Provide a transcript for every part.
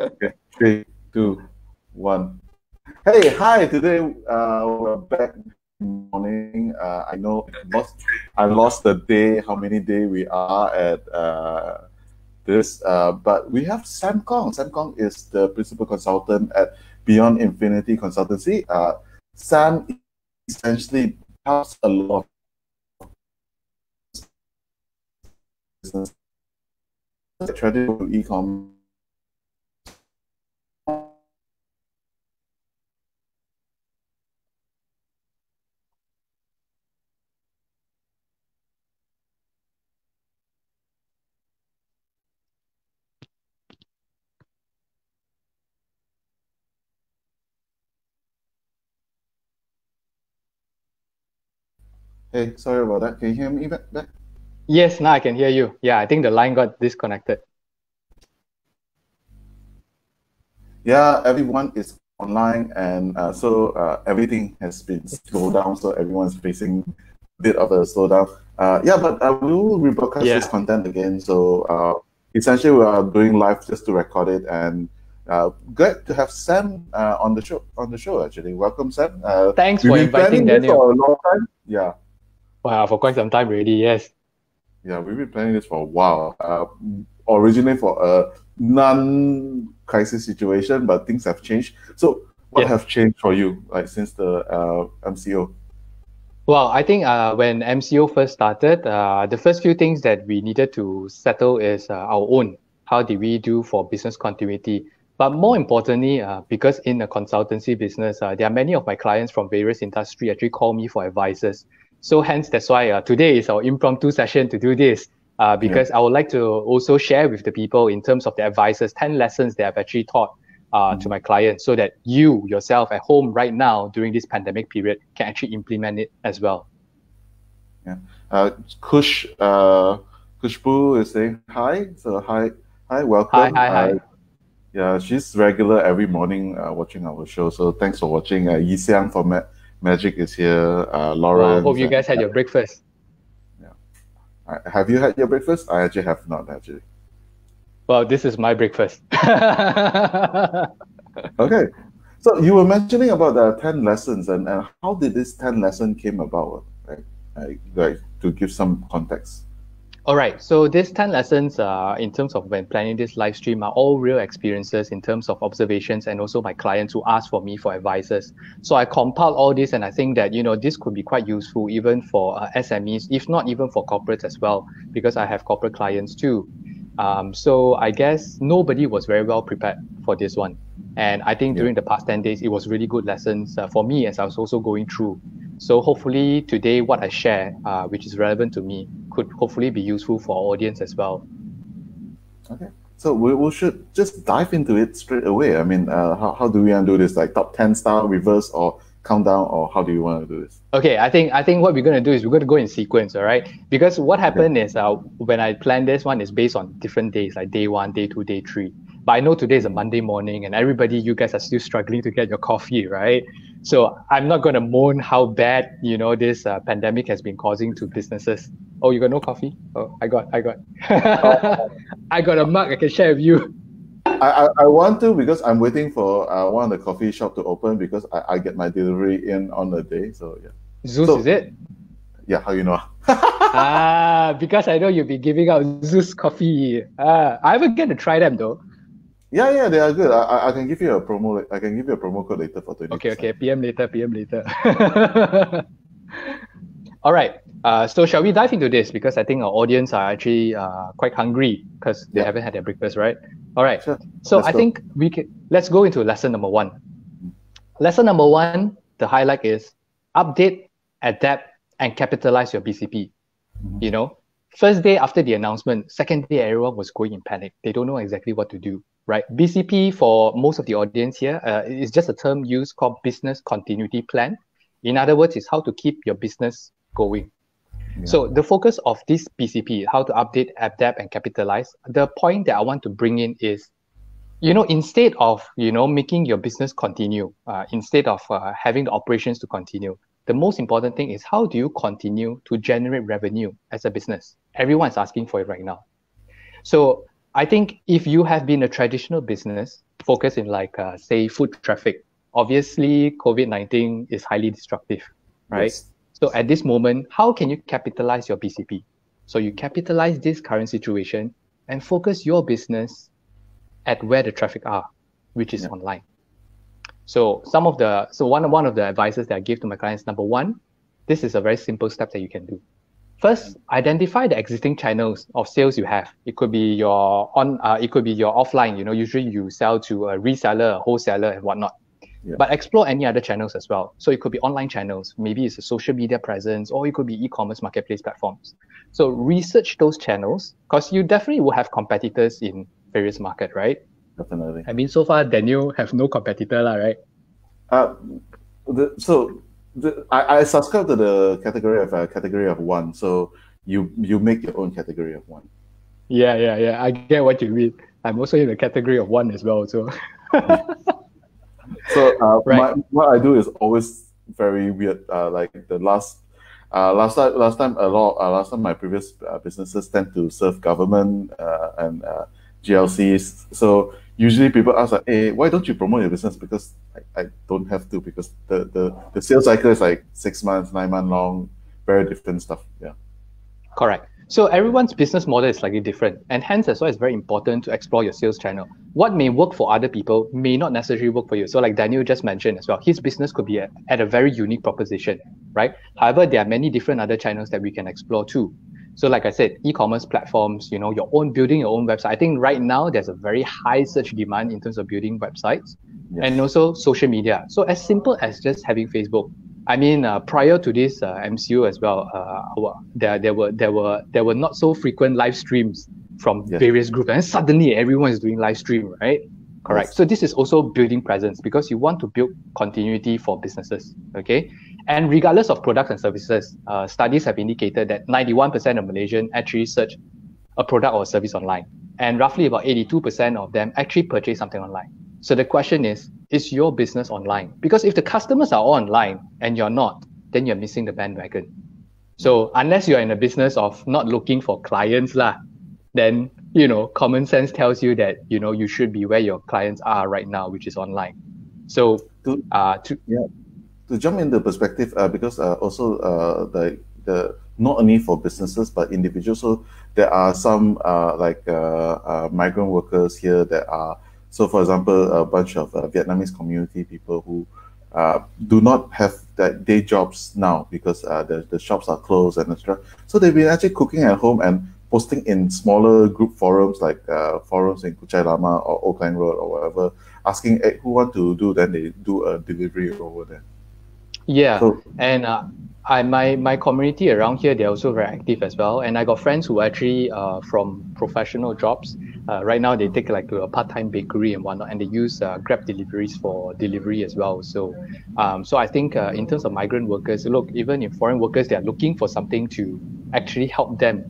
okay, three, two, one. Hey, hi. Today uh, we're back morning. Uh, I know lost, I lost the day, how many day we are at uh, this, uh, but we have Sam Kon. Sam Kon is the principal consultant at Beyond Infinity Consultancy. Uh, Sam essentially helps a lot of business traditional e-commerce Hey, sorry about that. Can you hear me back? Yes, now I can hear you. Yeah, I think the line got disconnected. Yeah, everyone is online, and uh, so uh, everything has been slowed down. So everyone's facing a bit of a slowdown. Uh, yeah, but uh, we will rebroadcast yeah. this content again. So uh, essentially, we are doing live just to record it, and uh, glad to have Sam uh, on the show. On the show, actually, welcome, Sam. Uh, Thanks for inviting Daniel. For a long time. Yeah. Wow, for quite some time already, yes. Yeah, we've been planning this for a while. Uh, originally for a non-crisis situation, but things have changed. So, what yeah. have changed for you, like since the uh, MCO? Well, I think uh, when MCO first started, uh, the first few things that we needed to settle is uh, our own. How did we do for business continuity? But more importantly, uh, because in a consultancy business, uh, there are many of my clients from various industry actually call me for advices. So hence, that's why uh, today is our impromptu session to do this. Uh, because yeah. I would like to also share with the people in terms of the advices, 10 lessons that I've actually taught uh, mm-hmm. to my clients so that you yourself at home right now during this pandemic period can actually implement it as well. Yeah. Uh, Kush, uh, Kushbu is saying hi. So hi, hi, welcome. Hi, hi, hi. Uh, yeah, she's regular every morning uh, watching our show. So thanks for watching. Uh, Yi Xiang from Magic is here. Uh, Lauren. hope you guys had your breakfast. Yeah. Have you had your breakfast? I actually have not actually. Well, this is my breakfast. okay. So you were mentioning about the 10 lessons and, and how did this 10 lesson came about? Right? Like, like to give some context. All right. So these 10 lessons, uh, in terms of when planning this live stream, are all real experiences in terms of observations and also my clients who ask for me for advices. So I compiled all this and I think that, you know, this could be quite useful even for uh, SMEs, if not even for corporates as well, because I have corporate clients too. Um, so I guess nobody was very well prepared for this one. And I think during the past 10 days, it was really good lessons uh, for me as I was also going through. So hopefully today, what I share, uh, which is relevant to me, could hopefully be useful for our audience as well. Okay. So we, we should just dive into it straight away. I mean, uh, how, how do we undo this? Like top 10 star reverse or countdown or how do you want to do this? Okay, I think I think what we're going to do is we're going to go in sequence, all right? Because what happened okay. is uh, when I planned this one is based on different days, like day one, day two, day three. But I know today is a Monday morning and everybody, you guys are still struggling to get your coffee, right? So I'm not going to moan how bad, you know, this uh, pandemic has been causing to businesses. Oh, you got no coffee? Oh, I got, I got. I got a mug I can share with you. I, I, I want to because I'm waiting for uh, one of the coffee shop to open because I, I get my delivery in on the day. So yeah. ZUS, so, is it? Yeah, how you know? ah, because I know you'll be giving out ZUS coffee. Ah, I haven't get to try them though. Yeah, yeah, they are good. I, I can give you a promo. I can give you a promo code later for twenty. Okay, okay. PM later. PM later. All right. Uh, so shall we dive into this because I think our audience are actually uh, quite hungry because they yeah. haven't had their breakfast, right? All right. Sure. So let's I go. think we can let's go into lesson number one. Lesson number one, the highlight is update, adapt, and capitalize your BCP. Mm-hmm. You know, first day after the announcement, second day everyone was going in panic. They don't know exactly what to do right? BCP for most of the audience here uh, is just a term used called business continuity plan. In other words, is how to keep your business going. Yeah. So the focus of this BCP, how to update, adapt, and capitalize. The point that I want to bring in is, you know, instead of you know making your business continue, uh, instead of uh, having the operations to continue, the most important thing is how do you continue to generate revenue as a business? Everyone's asking for it right now. So I think if you have been a traditional business focused in like uh, say food traffic, obviously COVID nineteen is highly destructive, right? Yes. So at this moment, how can you capitalize your BCP? So you capitalize this current situation and focus your business at where the traffic are, which is yeah. online. So some of the so one one of the advices that I give to my clients, number one, this is a very simple step that you can do. First, identify the existing channels of sales you have. It could be your on, uh, it could be your offline. You know, usually you sell to a reseller, a wholesaler, and whatnot. Yeah. But explore any other channels as well. So it could be online channels, maybe it's a social media presence, or it could be e-commerce marketplace platforms. So research those channels because you definitely will have competitors in various market, right? Definitely. I mean, so far Daniel have no competitor, lah, right? Uh, the, so the, I, I subscribe to the category of uh, category of one. So you you make your own category of one. Yeah, yeah, yeah. I get what you mean. I'm also in the category of one as well. So. so uh, right. my, what I do is always very weird. Uh, like the last. Uh, last time, last time, a lot. Uh, last time, my previous uh, businesses tend to serve government uh, and uh, GLCs. So usually people ask like, "Hey, why don't you promote your business?" Because I, I don't have to because the, the the sales cycle is like six months, nine months long, very different stuff. Yeah. Correct. So everyone's business model is slightly different, and hence that's why it's very important to explore your sales channel. What may work for other people may not necessarily work for you. So like Daniel just mentioned as well, his business could be at a very unique proposition, right? However, there are many different other channels that we can explore too. So like I said, e-commerce platforms, you know, your own building your own website. I think right now there's a very high search demand in terms of building websites yes. and also social media. So as simple as just having Facebook. I mean, uh, prior to this uh, MCO as well, uh, there there were there were there were not so frequent live streams from yes. various groups, and suddenly everyone is doing live stream, right? Correct. Yes. So this is also building presence because you want to build continuity for businesses. Okay. And regardless of products and services, uh, studies have indicated that 91% of Malaysians actually search a product or service online. And roughly about 82% of them actually purchase something online. So the question is, is your business online? Because if the customers are all online and you're not, then you're missing the bandwagon. So unless you're in a business of not looking for clients, lah, then you know common sense tells you that you know you should be where your clients are right now, which is online. So uh, to yeah to jump into perspective, uh, because uh, also uh, the the not only for businesses but individuals. So there are some uh, like uh, uh, migrant workers here that are. So, for example, a bunch of Vietnamese community people who do not have that day jobs now because the, the shops are closed and etc. So they've been actually cooking at home and posting in smaller group forums like uh, forums in Kuchai Lama or Old Klang Road or whatever, asking hey, who want to do. Then they do a delivery over there. Yeah, so, and uh, I my my community around here they're also very active as well. And I got friends who actually uh, from professional jobs. Uh, right now they take like a part-time bakery and whatnot, and they use uh, Grab deliveries for delivery as well. So, um, so I think uh, in terms of migrant workers, look, even in foreign workers, they are looking for something to actually help them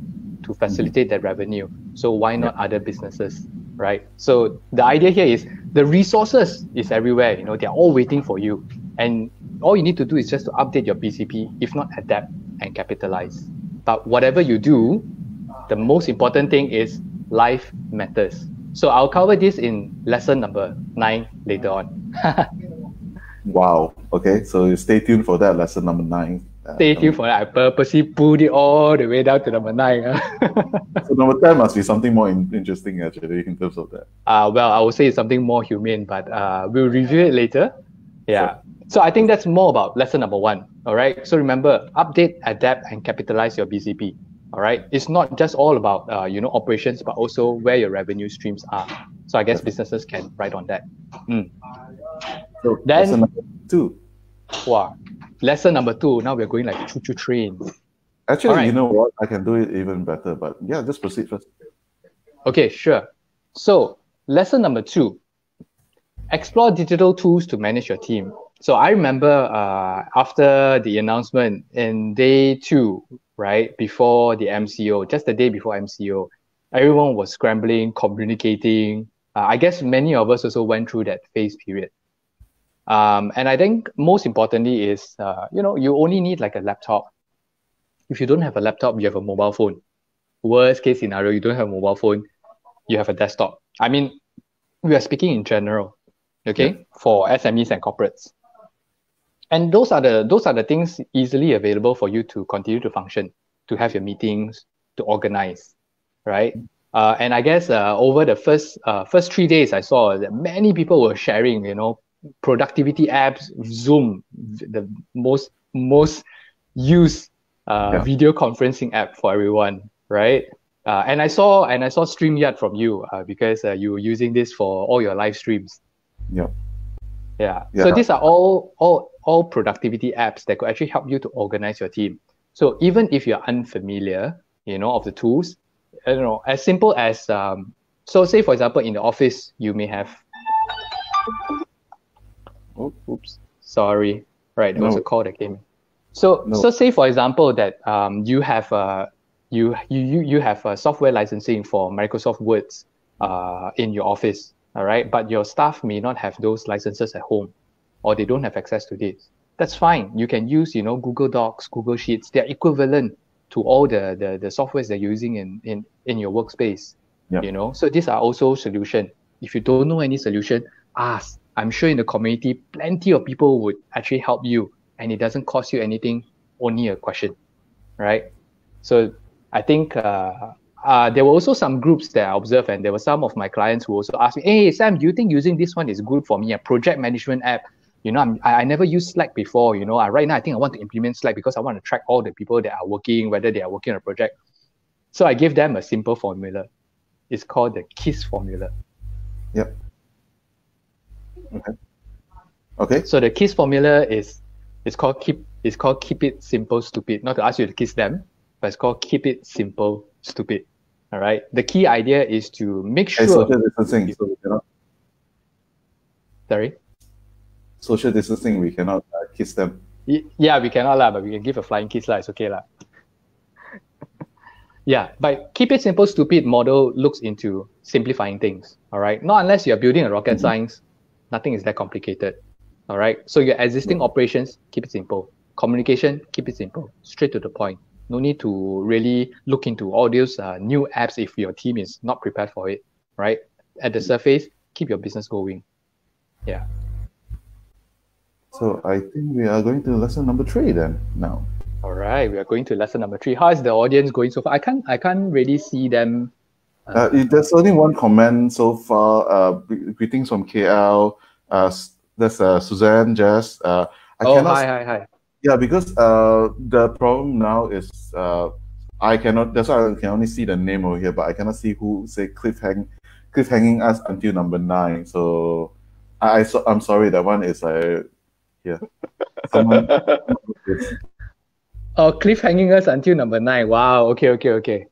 to facilitate their revenue. So why not other businesses, right? So the idea here is the resources is everywhere. You know, they're all waiting for you, and all you need to do is just to update your BCP, if not adapt and capitalize. But whatever you do, the most important thing is life matters. So I'll cover this in lesson number nine later on. wow. Okay. So stay tuned for that lesson number nine. Uh, stay tuned for that. I purposely pulled it all the way down to number nine. so number 10 must be something more in- interesting actually in terms of that. Uh, well, I would say it's something more humane, but uh, we'll review it later. Yeah. Sure. So I think that's more about lesson number one. All right. So remember, update, adapt, and capitalize your BCP. All right. It's not just all about uh, you know operations, but also where your revenue streams are. So I guess businesses can write on that. Mm. So then lesson number two. Wow. Lesson number two. Now we're going like choo choo train. Actually, right. you know what? I can do it even better. But yeah, just proceed first. Okay, sure. So lesson number two. Explore digital tools to manage your team. So I remember uh, after the announcement in day two, right before the MCO, just the day before MCO, everyone was scrambling, communicating. Uh, I guess many of us also went through that phase period. Um, and I think most importantly is, uh, you know, you only need like a laptop. If you don't have a laptop, you have a mobile phone. Worst case scenario, you don't have a mobile phone. you have a desktop. I mean, we are speaking in general, okay, yeah. for SMEs and corporates. And those are the those are the things easily available for you to continue to function, to have your meetings, to organize, right? Uh, and I guess uh, over the first uh, first three days, I saw that many people were sharing, you know, productivity apps, Zoom, the most most used uh, yeah. video conferencing app for everyone, right? Uh, and I saw and I saw StreamYard from you uh, because uh, you were using this for all your live streams. Yeah. Yeah. Yeah. So these are all all all productivity apps that could actually help you to organize your team. So even if you're unfamiliar, you know, of the tools, I don't know, as simple as um, so say for example in the office you may have oh, oops sorry right there no. was a call that came in. So no. so say for example that um, you have a you you you have a software licensing for Microsoft Words uh, in your office, all right, but your staff may not have those licenses at home, or they don't have access to this. That's fine. You can use you know Google Docs, Google Sheets. They're equivalent to all the the, the softwares they're using in in in your workspace. Yep. You know, so these are also solution. If you don't know any solution, ask. I'm sure in the community, plenty of people would actually help you, and it doesn't cost you anything. Only a question, right? So I think uh, uh, there were also some groups that I observed, and there were some of my clients who also asked me, "Hey Sam, do you think using this one is good for me? A project management app? You know, I'm, I, I never used Slack before. You know, I, right now I think I want to implement Slack because I want to track all the people that are working, whether they are working on a project. So I gave them a simple formula. It's called the KISS formula. Yep. Okay. Okay. So the KISS formula is it's called keep it's called keep it simple stupid. Not to ask you to kiss them, but it's called keep it simple, stupid. All right. The key idea is to make sure. social distancing, so we cannot. Sorry. Social distancing, we cannot uh, kiss them. Yeah, we cannot lah, but we can give a flying kiss lah. It's okay lah. yeah, but keep it simple, stupid model looks into simplifying things. All right. Not unless you're building a rocket mm-hmm. science, nothing is that complicated. All right. So your existing mm-hmm. operations, keep it simple. Communication, keep it simple, straight to the point no need to really look into all these uh, new apps if your team is not prepared for it, right? At the surface, keep your business going. Yeah. So I think we are going to lesson number three then now. All right, we are going to lesson number three. How is the audience going so far? I can't, I can't really see them. Uh, uh, there's only one comment so far. Uh, greetings from KL. Uh, there's uh, Suzanne, Jess. Uh, I oh, cannot, hi, hi, hi. Yeah, because uh, the problem now is uh, I cannot. That's why I can only see the name over here, but I cannot see who say cliffhang, cliffhanging us until number nine. So I, I so, I'm sorry. That one is uh, yeah. Someone, oh, cliffhanging us until number nine. Wow. Okay. Okay. Okay.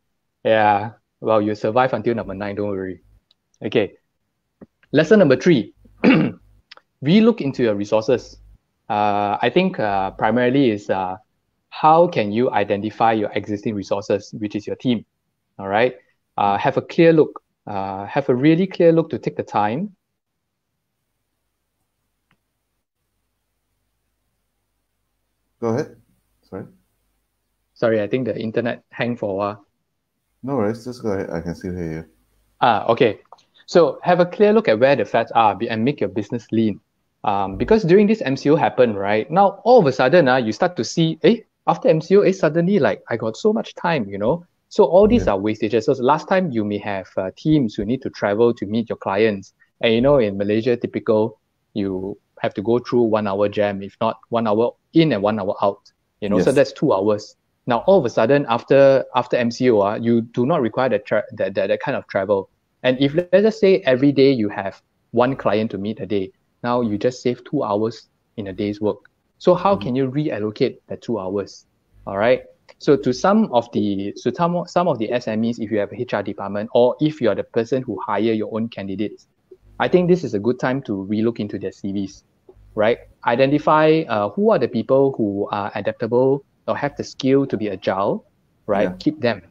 Yeah. Well, you survive until number nine. Don't worry. Okay. Lesson number three. we look into your resources uh, I think uh, primarily is uh, how can you identify your existing resources, which is your team. All right. Uh, have a clear look. Uh, have a really clear look to take the time. Go ahead. Sorry. Sorry, I think the internet hang for a while. No worries. Just go ahead. I can still hear you. Ah, okay. So have a clear look at where the fats are and make your business lean. Um, because during this MCO happened, right? Now all of a sudden, uh, you start to see, eh, after MCO, eh, suddenly like I got so much time, you know. So all these yeah. are wastages. So last time you may have uh, teams who need to travel to meet your clients, and you know in Malaysia, typical you have to go through one hour jam, if not one hour in and one hour out. You know, yes. so that's two hours. Now all of a sudden, after after MCO, uh, you do not require that, tra- that, that that kind of travel. And if let's just say every day you have one client to meet a day, now you just save two hours in a day's work. So how mm-hmm. can you reallocate that two hours? All right. So to some of the so some, some of the SMEs, if you have a HR department or if you are the person who hire your own candidates, I think this is a good time to relook into their CVs, right? Identify uh, who are the people who are adaptable or have the skill to be agile, right? Yeah. Keep them.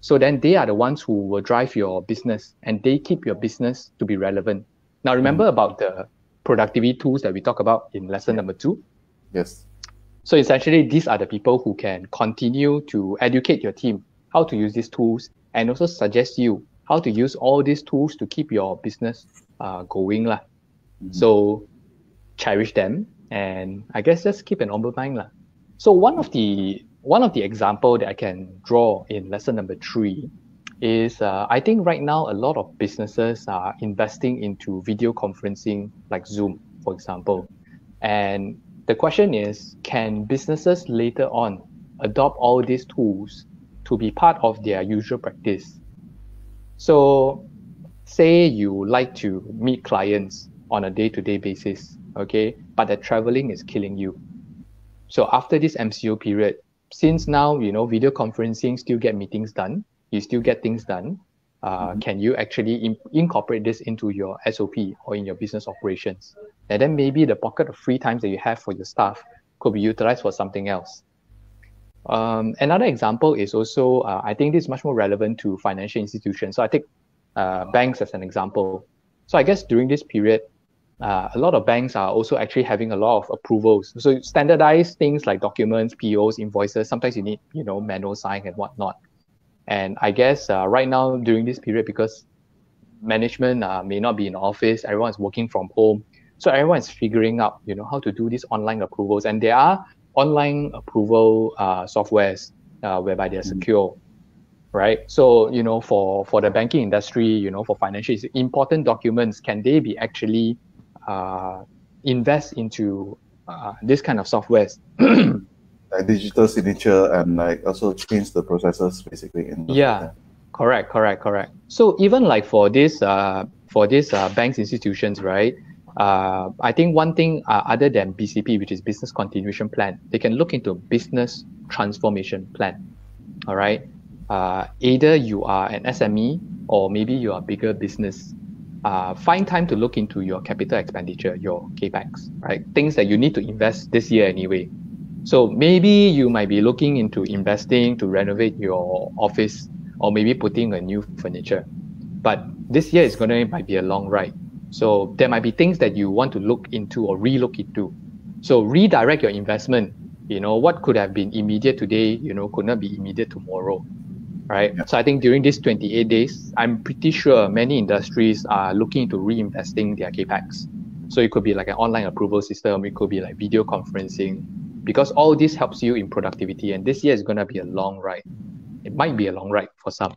So then they are the ones who will drive your business and they keep your business to be relevant. Now remember mm. about the productivity tools that we talk about in lesson number two. Yes. So essentially, these are the people who can continue to educate your team how to use these tools and also suggest you how to use all these tools to keep your business uh, going. Lah. Mm-hmm. So cherish them and I guess just keep an open mind. So one of the one of the example that I can draw in lesson number three is uh, I think right now a lot of businesses are investing into video conferencing like Zoom, for example. And the question is, can businesses later on adopt all these tools to be part of their usual practice? So say you like to meet clients on a day-to-day basis, okay, but the traveling is killing you. So after this MCO period, since now, you know, video conferencing still get meetings done, you still get things done. Uh, mm-hmm. Can you actually in- incorporate this into your SOP or in your business operations? And then maybe the pocket of free times that you have for your staff could be utilized for something else. Um, another example is also, uh, I think this is much more relevant to financial institutions. So I take uh, banks as an example. So I guess during this period, uh, a lot of banks are also actually having a lot of approvals. So standardized things like documents, POs, invoices. Sometimes you need, you know, manual sign and whatnot. And I guess uh, right now during this period, because management uh, may not be in office, everyone's working from home. So everyone's figuring out, you know, how to do these online approvals. And there are online approval uh, softwares uh, whereby they're mm-hmm. secure, right? So, you know, for, for the banking industry, you know, for financial important documents, can they be actually uh, invest into uh, this kind of softwares? like digital signature and like also change the processes basically in yeah correct correct correct so even like for this uh for this uh, banks institutions right uh, I think one thing uh, other than BCP, which is business continuation plan, they can look into business transformation plan. All right. Uh, either you are an SME or maybe you are a bigger business. Uh, find time to look into your capital expenditure, your capex, right? Things that you need to invest this year anyway. So maybe you might be looking into investing to renovate your office or maybe putting a new furniture. But this year is going to might be a long ride. So there might be things that you want to look into or relook into. So redirect your investment. You know, what could have been immediate today, you know, could not be immediate tomorrow. Right. Yeah. So I think during these 28 days, I'm pretty sure many industries are looking into reinvesting their capex. So it could be like an online approval system, it could be like video conferencing, because all this helps you in productivity. And this year is going to be a long ride. It might be a long ride for some.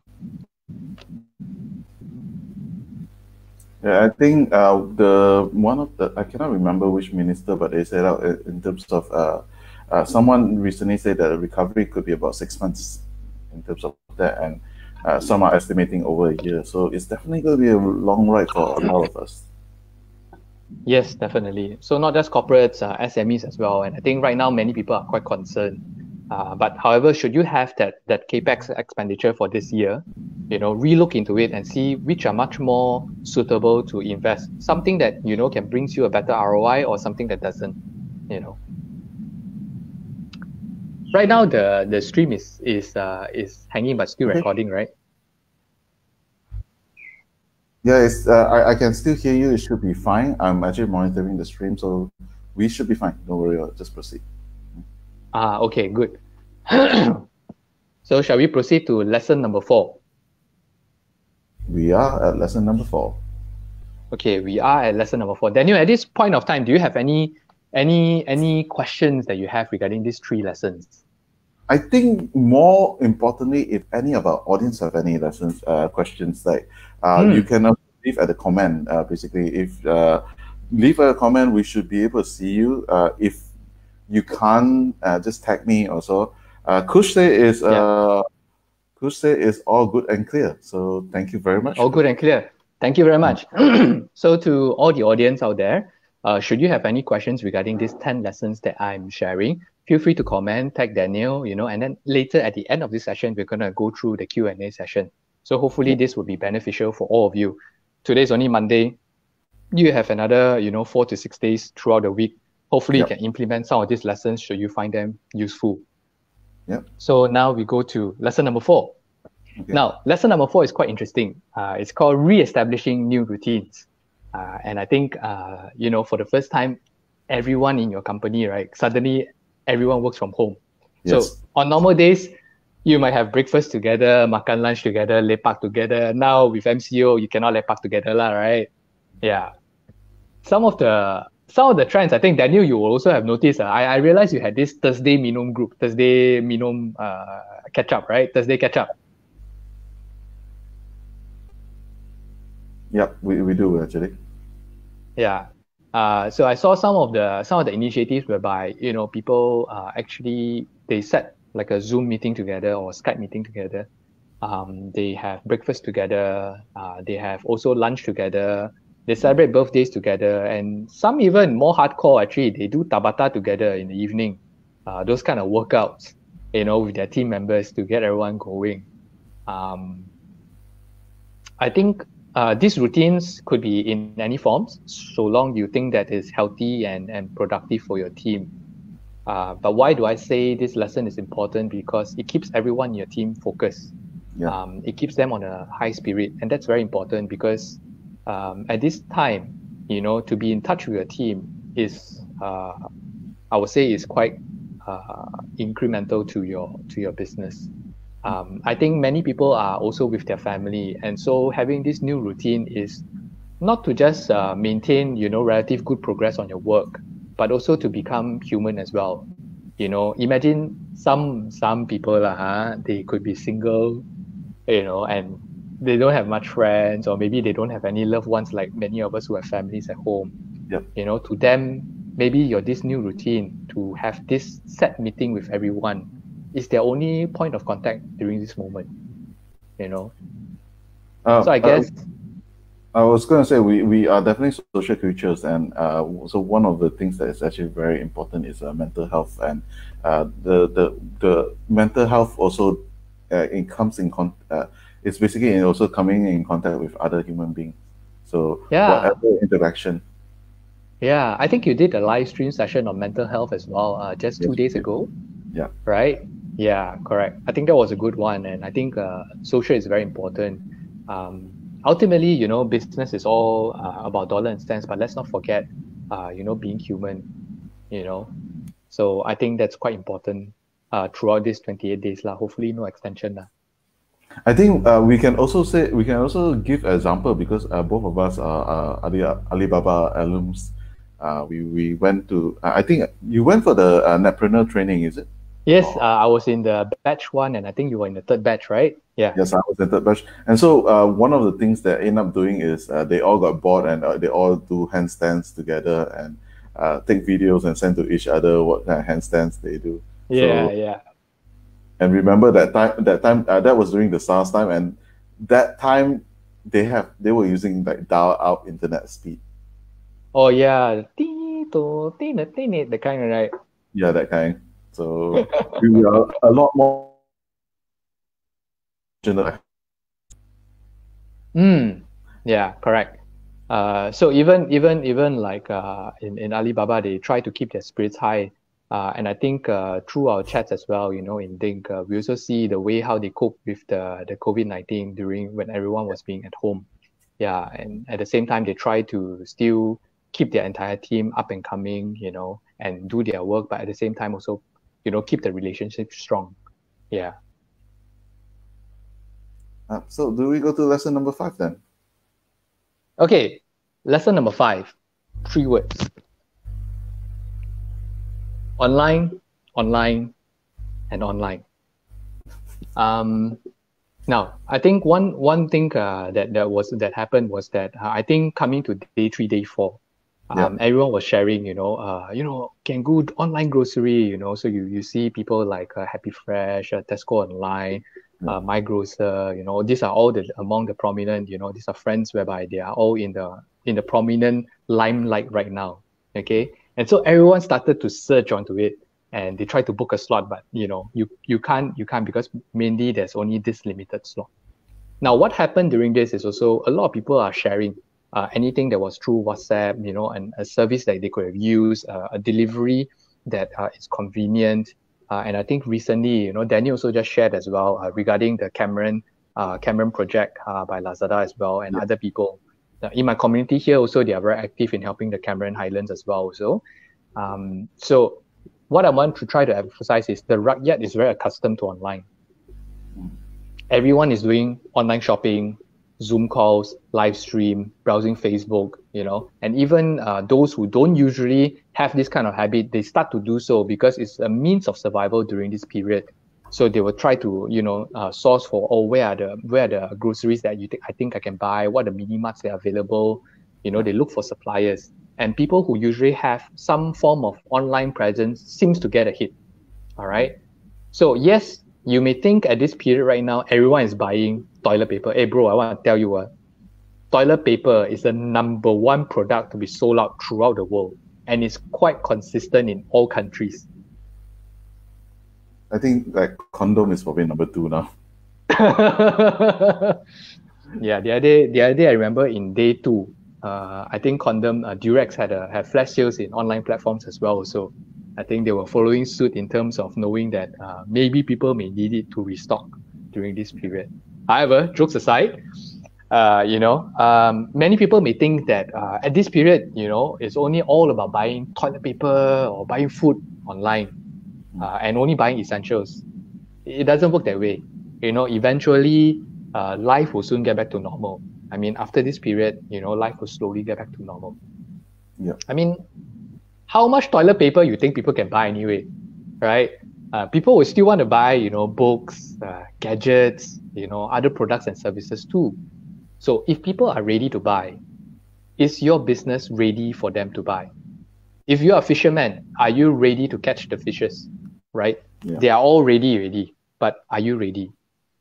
Yeah, I think uh, the one of the I cannot remember which minister, but they said out in terms of uh, uh, someone recently said that recovery could be about six months in terms of that, and uh, some are estimating over a year. So it's definitely going to be a long ride for a lot of us. Yes, definitely. So not just corporates, uh, SMEs as well. And I think right now many people are quite concerned. Uh, but however, should you have that that capex expenditure for this year, you know, relook into it and see which are much more suitable to invest. Something that you know can brings you a better ROI or something that doesn't, you know. Right now the the stream is is uh, is hanging but still recording, right? Yeah, it's, uh, I, I can still hear you. It should be fine. I'm actually monitoring the stream, so we should be fine. Don't worry, I'll just proceed. Ah, okay, good. so shall we proceed to lesson number four? We are at lesson number four. Okay, we are at lesson number four. Daniel, at this point of time, do you have any any any questions that you have regarding these three lessons? I think more importantly, if any of our audience have any lessons, uh, questions, like uh, mm. you can leave at the comment. Uh, basically, if uh, leave a comment, we should be able to see you. Uh, if you can't, uh, just tag me also. Uh, Kush is uh, yeah. is all good and clear. So thank you very much. All good and clear. Thank you very much. so to all the audience out there, uh, should you have any questions regarding these 10 lessons that I'm sharing, feel free to comment, tag Daniel, you know, and then later at the end of this session, we're going to go through the Q&A session. So hopefully this will be beneficial for all of you. Today is only Monday. You have another, you know, four to six days throughout the week. Hopefully yep. you can implement some of these lessons should you find them useful. Yep. So now we go to lesson number four. Okay. Now, lesson number four is quite interesting. Uh, it's called re-establishing new routines. Uh, and I think, uh, you know, for the first time, everyone in your company, right, suddenly everyone works from home. Yes. So on normal days, you might have breakfast together, makan lunch together, lepak together. Now with MCO, you cannot lepak together, lah, right? Yeah. Some of the some of the trends, I think Daniel, you also have noticed. Uh, I I realized you had this Thursday Minum group, Thursday Minum uh, catch up, right? Thursday catch up. Yep, we, we do actually. Yeah. Uh, so I saw some of the some of the initiatives whereby you know people uh, actually they set like a Zoom meeting together or Skype meeting together. Um, they have breakfast together. Uh, they have also lunch together. They celebrate birthdays together, and some even more hardcore. Actually, they do tabata together in the evening. Uh, those kind of workouts, you know, with their team members to get everyone going. Um, I think uh, these routines could be in any forms, so long you think that is healthy and, and productive for your team. Uh, but why do I say this lesson is important? Because it keeps everyone in your team focused. Yeah. Um, it keeps them on a high spirit, and that's very important because um, at this time, you know, to be in touch with your team is, uh, I would say, is quite uh, incremental to your to your business. Um, I think many people are also with their family, and so having this new routine is not to just uh, maintain, you know, relative good progress on your work, but also to become human as well. You know, imagine some some people uh, huh, they could be single, you know, and they don't have much friends, or maybe they don't have any loved ones like many of us who have families at home. Yep. You know, to them, maybe your this new routine to have this set meeting with everyone is their only point of contact during this moment. You know. Uh, so I guess. Uh, I was going to say we, we are definitely social creatures, and uh, so one of the things that is actually very important is uh, mental health, and uh, the the the mental health also uh, it comes in con- uh, it's basically also coming in contact with other human beings. So yeah, whatever interaction. Yeah, I think you did a live stream session on mental health as well, uh, just two days ago. Yeah. Right. Yeah, correct. I think that was a good one, and I think uh, social is very important. Um, ultimately, you know, business is all uh, about dollar and cents, but let's not forget, uh, you know, being human, you know. So I think that's quite important uh, throughout these 28 days. La. Hopefully, no extension. La. I think uh, we can also say, we can also give example because uh, both of us are uh, Ali, Alibaba alums. Uh, we, we went to, I think you went for the uh, Netpreneur training, is it? Yes, uh, I was in the batch one, and I think you were in the third batch, right? Yeah. Yes, I was in the third batch. And so uh, one of the things that I end up doing is uh, they all got bored and uh, they all do handstands together and uh, take videos and send to each other what kind of handstands they do. Yeah, so, yeah. And remember that time. That time uh, that was during the SARS time, and that time they have they were using like dial-up internet speed. Oh yeah, the kind, right? Yeah, that kind. So we are a lot more Mm, yeah, correct. Uh, so even even even like uh, in, in Alibaba, they try to keep their spirits high. Uh, and I think uh, through our chats as well, you know, in Dink, uh, we also see the way how they cope with the, the COVID 19 during when everyone was being at home. Yeah. And at the same time, they try to still keep their entire team up and coming, you know, and do their work, but at the same time also you know keep the relationship strong. Yeah. Uh, so do we go to lesson number five then? Okay. Lesson number five. Three words. Online online and online. Um now i think one one thing uh, that that was that happened was that uh, i think coming to day three day four um, everyone was sharing, you know, uh, you know, can go online grocery, you know, so you you see people like uh, Happy Fresh, uh, Tesco online, uh, MyGroser, you know, these are all the among the prominent, you know, these are friends whereby they are all in the in the prominent limelight right now. Okay, and so everyone started to search onto it, and they try to book a slot, but you know, you you can't you can't because mainly there's only this limited slot. Now, what happened during this is also a lot of people are sharing uh, anything that was through WhatsApp, you know, and a service that they could have used, uh, a delivery that uh, is convenient. Uh, and I think recently, you know, Danny also just shared as well uh, regarding the Cameron uh, Cameron project by Lazada as well and yeah. other people. in my community here also, they are very active in helping the Cameron Highlands as well. So, um, so what I want to try to emphasize is the Rakyat is very accustomed to online. everyone is doing online shopping, Zoom calls, live stream, browsing Facebook, you know, and even uh, those who don't usually have this kind of habit, they start to do so because it's a means of survival during this period. So they will try to, you know, uh, source for oh where are the where are the groceries that you think I think I can buy, what are the mini marts that are available, you know, they look for suppliers. And people who usually have some form of online presence seems to get a hit. All right. So yes, you may think at this period right now, everyone is buying toilet paper. Hey, bro, I want to tell you what. Uh, toilet paper is the number one product to be sold out throughout the world, and it's quite consistent in all countries. I think like condom is probably number two now. yeah, the other day, the other day I remember in day two, uh, I think condom uh, Durex had a had flash sales in online platforms as well. So I think they were following suit in terms of knowing that uh, maybe people may need it to restock during this period. However, jokes aside, uh, you know, um, many people may think that uh, at this period, you know, it's only all about buying toilet paper or buying food online uh, and only buying essentials. It doesn't work that way. You know, eventually, uh, life will soon get back to normal. I mean, after this period, you know, life will slowly get back to normal. Yeah. I mean, how much toilet paper you think people can buy anyway, right? Uh, people will still want to buy, you know, books, uh, gadgets, you know, other products and services too. So if people are ready to buy, is your business ready for them to buy? If you're a fisherman, are you ready to catch the fishes? Right? Yeah. They are all ready, ready, but are you ready?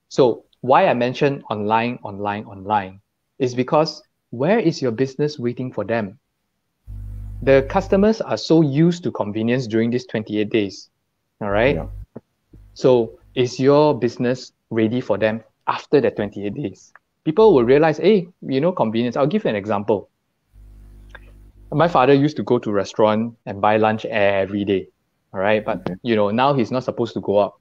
So why I mentioned online, online, online is because where is your business waiting for them? the customers are so used to convenience during these 28 days. All right. Yeah. So is your business ready for them after the 28 days? People will realize, hey, you know, convenience. I'll give you an example. My father used to go to restaurant and buy lunch every day. All right. But okay. you know, now he's not supposed to go out.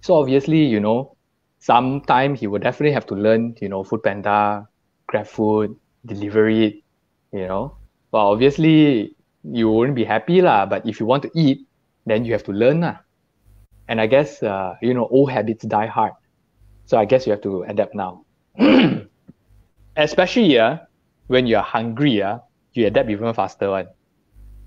So obviously, you know, sometime he would definitely have to learn, you know, food panda, grab food, delivery it, you know, well, obviously you won't be happy lah. But if you want to eat, then you have to learn lah. And I guess uh, you know old habits die hard, so I guess you have to adapt now. Especially yeah, when you're hungry yeah, you adapt even faster one.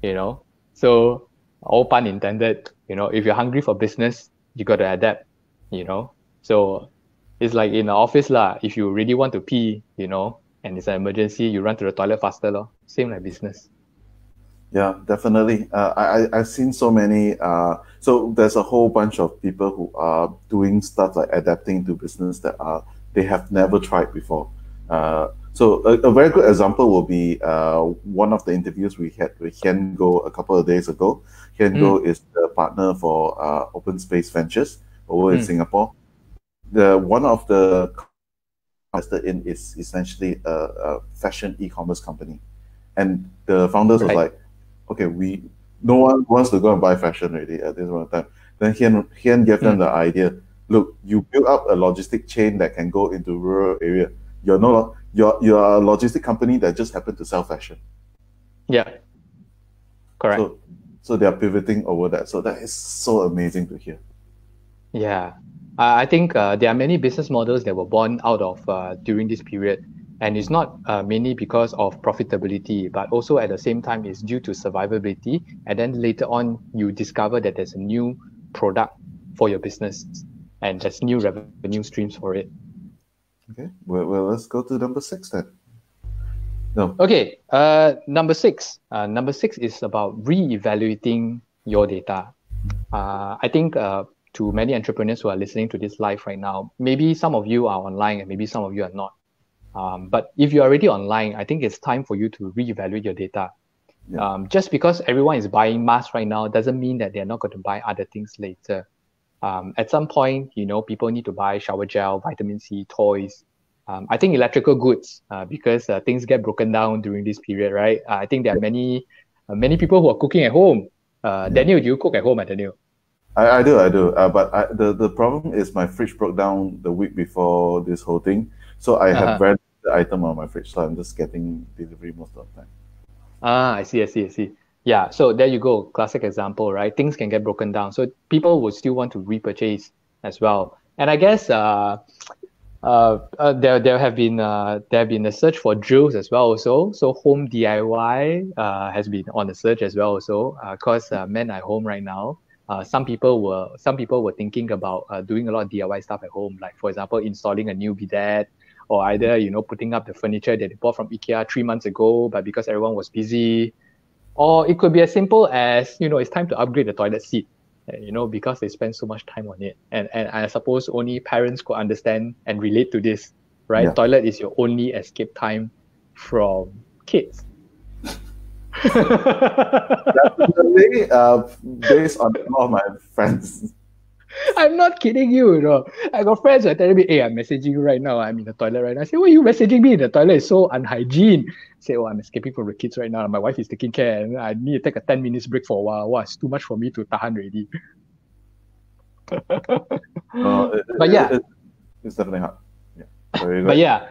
You know, so all pun intended. You know, if you're hungry for business, you got to adapt. You know, so it's like in the office lah. If you really want to pee, you know, and it's an emergency, you run to the toilet faster, lor. Same like business. Yeah, definitely. Uh, I I've seen so many. Uh, so there's a whole bunch of people who are doing stuff like adapting to business that are they have never tried before. Uh, so a, a, very good example will be uh, one of the interviews we had with Hian Goh a couple of days ago. Hian mm. Go is the partner for uh, Open Space Ventures over mm. in Singapore. The one of the invested in is essentially a, a fashion e-commerce company, and the founders right. was like, okay, we no one wants to go and buy fashion already at this point of time. Then Hian Hian gave them mm. the idea. Look, you build up a logistic chain that can go into rural area. You're no you're you're a logistic company that just happened to sell fashion. Yeah. Correct. So, so they are pivoting over that. So that is so amazing to hear. Yeah. I think uh, there are many business models that were born out of uh, during this period, and it's not uh, mainly because of profitability, but also at the same time it's due to survivability. And then later on, you discover that there's a new product for your business, and there's new revenue streams for it. Okay, well, well let's go to number six then. No. Okay, uh, number six. Uh, number six is about re-evaluating your data. Uh, I think uh, to many entrepreneurs who are listening to this live right now. Maybe some of you are online and maybe some of you are not. Um, but if you're already online, I think it's time for you to reevaluate your data. Yeah. Um, just because everyone is buying masks right now doesn't mean that they're not going to buy other things later. Um, at some point, you know, people need to buy shower gel, vitamin C, toys. Um, I think electrical goods uh, because uh, things get broken down during this period, right? Uh, I think there are many, uh, many people who are cooking at home. Uh, yeah. Daniel, do you cook at home, Daniel? I, I do, I do. Uh, but I, the the problem is my fridge broke down the week before this whole thing, so I uh-huh. have very the item on my fridge, so I'm just getting delivery most of the time. Ah, I see, I see, I see. Yeah, so there you go, classic example, right? Things can get broken down, so people would still want to repurchase as well. and I guess uh, uh, uh, there there have been uh, there have been a search for drills as well also. So home DIY uh, has been on the search as well also. Because uh, uh, men at home right now, some people were some people were thinking about doing a lot of DIY stuff at home, like for example installing a new bidet, or either you know putting up the furniture that they bought from IKEA three months ago, but because everyone was busy, or it could be as simple as you know it's time to upgrade the toilet seat you know because they spend so much time on it. And and i suppose only parents could understand and relate to this right? Yeah. toilet is your only escape time from kids. Definitely uh, based on all my friends I'm not kidding you, you know. I got friends who are telling me, hey, I'm messaging you right now. I'm in the toilet right now. I say, why are you messaging me in the toilet? It's so unhygiene. I say, oh, I'm escaping from the kids right now. My wife is taking care and I need to take a 10 minutes break for a while. Wow, it's too much for me to tahan already. uh, it, but yeah. It, it's definitely hard. Yeah. but yeah,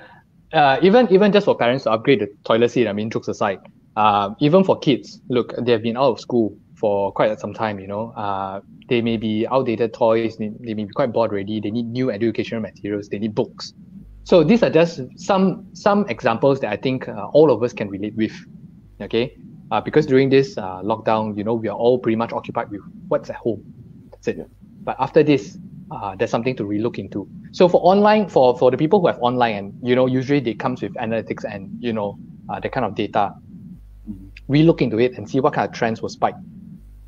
uh, even even just for parents to upgrade the toilet seat, I mean, jokes aside, uh, even for kids, look, they've been out of school for quite some time, you know. Uh, they may be outdated toys, they, they may be quite bored already, they need new educational materials, they need books. So these are just some some examples that I think uh, all of us can relate with, okay? Uh, because during this uh, lockdown, you know, we are all pretty much occupied with what's at home. That's it. But after this, uh, there's something to relook into. So for online, for for the people who have online, and you know, usually they comes with analytics and you know, uh, that kind of data. We look into it and see what kind of trends will spike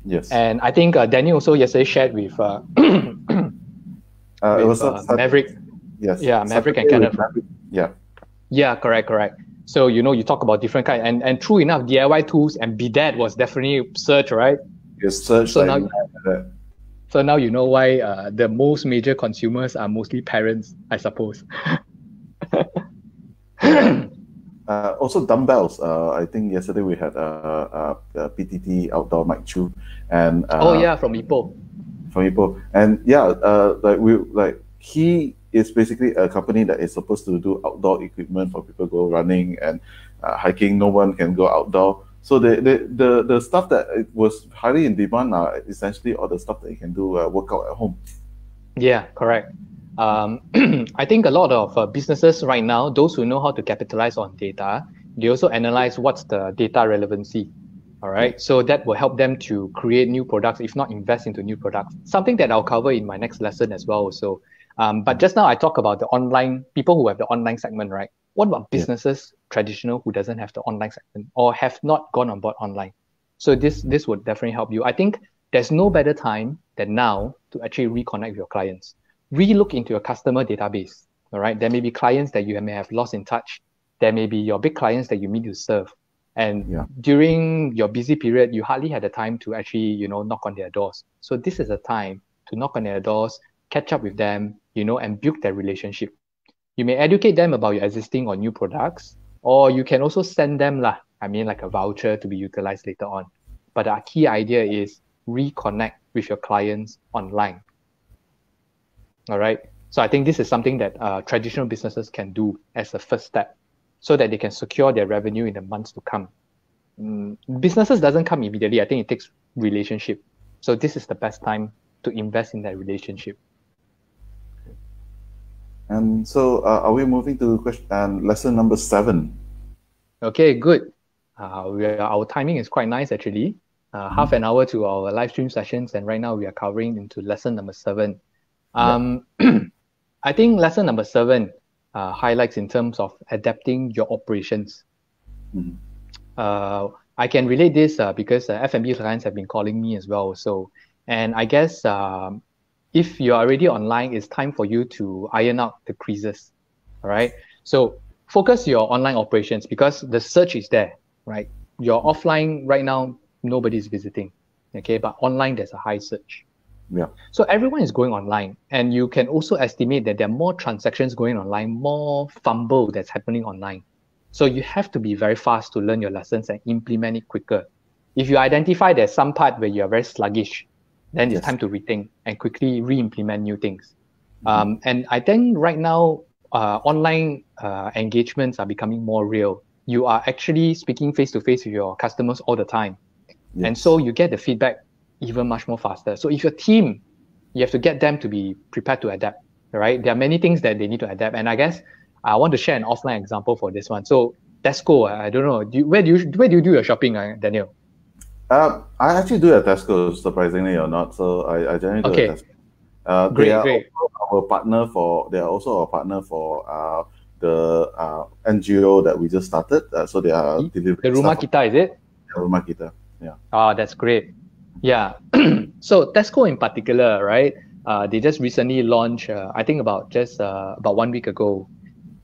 Yes. And I think uh, Danny also yesterday shared with, uh, uh, with it was uh, Maverick. Yes. Yeah, Maverick and Kenneth. Yeah. Yeah, correct, correct. So you know, you talk about different kind, and and true enough, DIY tools and bidet was definitely search, right? Yes, search. So now, so now you know why uh, the most major consumers are mostly parents, I suppose. Uh, also dumbbells. Uh, I think yesterday we had a, a, a PTT outdoor Mike Chu, and uh, oh yeah, from Ipoh. From Ipoh, and yeah, uh, like we like he is basically a company that is supposed to do outdoor equipment for people go running and uh, hiking. No one can go outdoor. So the, the, the, the stuff that was highly in demand are essentially all the stuff that you can do uh, workout at home. Yeah, correct. Um, I think a lot of uh, businesses right now, those who know how to capitalize on data, they also analyze what's the data relevancy. All right. So that will help them to create new products, if not invest into new products. Something that I'll cover in my next lesson as well. So, um, but just now I talk about the online people who have the online segment, right? What about businesses yeah. traditional who doesn't have the online segment or have not gone on board online? So this this would definitely help you. I think there's no better time than now to actually reconnect with your clients re-look into your customer database. All right, there may be clients that you may have lost in touch. There may be your big clients that you need to serve, and yeah. during your busy period, you hardly had the time to actually, you know, knock on their doors. So this is a time to knock on their doors, catch up with them, you know, and build that relationship. You may educate them about your existing or new products, or you can also send them lah. I mean, like a voucher to be utilized later on. But our key idea is reconnect with your clients online all right. So I think this is something that uh, traditional businesses can do as a first step so that they can secure their revenue in the months to come. Mm, businesses doesn't come immediately. I think it takes relationship. So this is the best time to invest in that relationship. And so uh, are we moving to question, um, lesson number seven? Okay, good. Uh, we are, our timing is quite nice actually. Uh, mm-hmm. Half an hour to our live stream sessions, and right now we are covering into lesson number seven. Um, yeah. I think lesson number seven uh, highlights in terms of adapting your operations. Mm-hmm. Uh, I can relate this uh, because uh, F&B clients have been calling me as well. So, and I guess um, if you're already online, it's time for you to iron out the creases. All right. So focus your online operations because the search is there, right? Your offline right now, nobody's visiting. Okay, but online there's a high search. Yeah. So everyone is going online, and you can also estimate that there are more transactions going online, more fumble that's happening online. So you have to be very fast to learn your lessons and implement it quicker. If you identify there's some part where you are very sluggish, then yes. it's time to rethink and quickly re-implement new things. Mm-hmm. Um, and I think right now, uh, online uh, engagements are becoming more real. You are actually speaking face to face with your customers all the time. Yes. And so you get the feedback even much more faster. So if your team, you have to get them to be prepared to adapt. right? There are many things that they need to adapt. And I guess I want to share an offline example for this one. So Tesco, I don't know, do you, where do you where do you do your shopping, uh, Daniel? Um, I actually do at Tesco, surprisingly or not. So I, I generally do okay. at Tesco. Uh, great, they are great. our partner for. They are also our partner for uh, the uh, NGO that we just started. Uh, so they are delivering. The Rumah Kita, is it? Yeah, Rumah Kita. Yeah. Oh, that's great. Yeah. so Tesco in particular, right? Uh, they just recently launched. Uh, I think about just uh, about one week ago.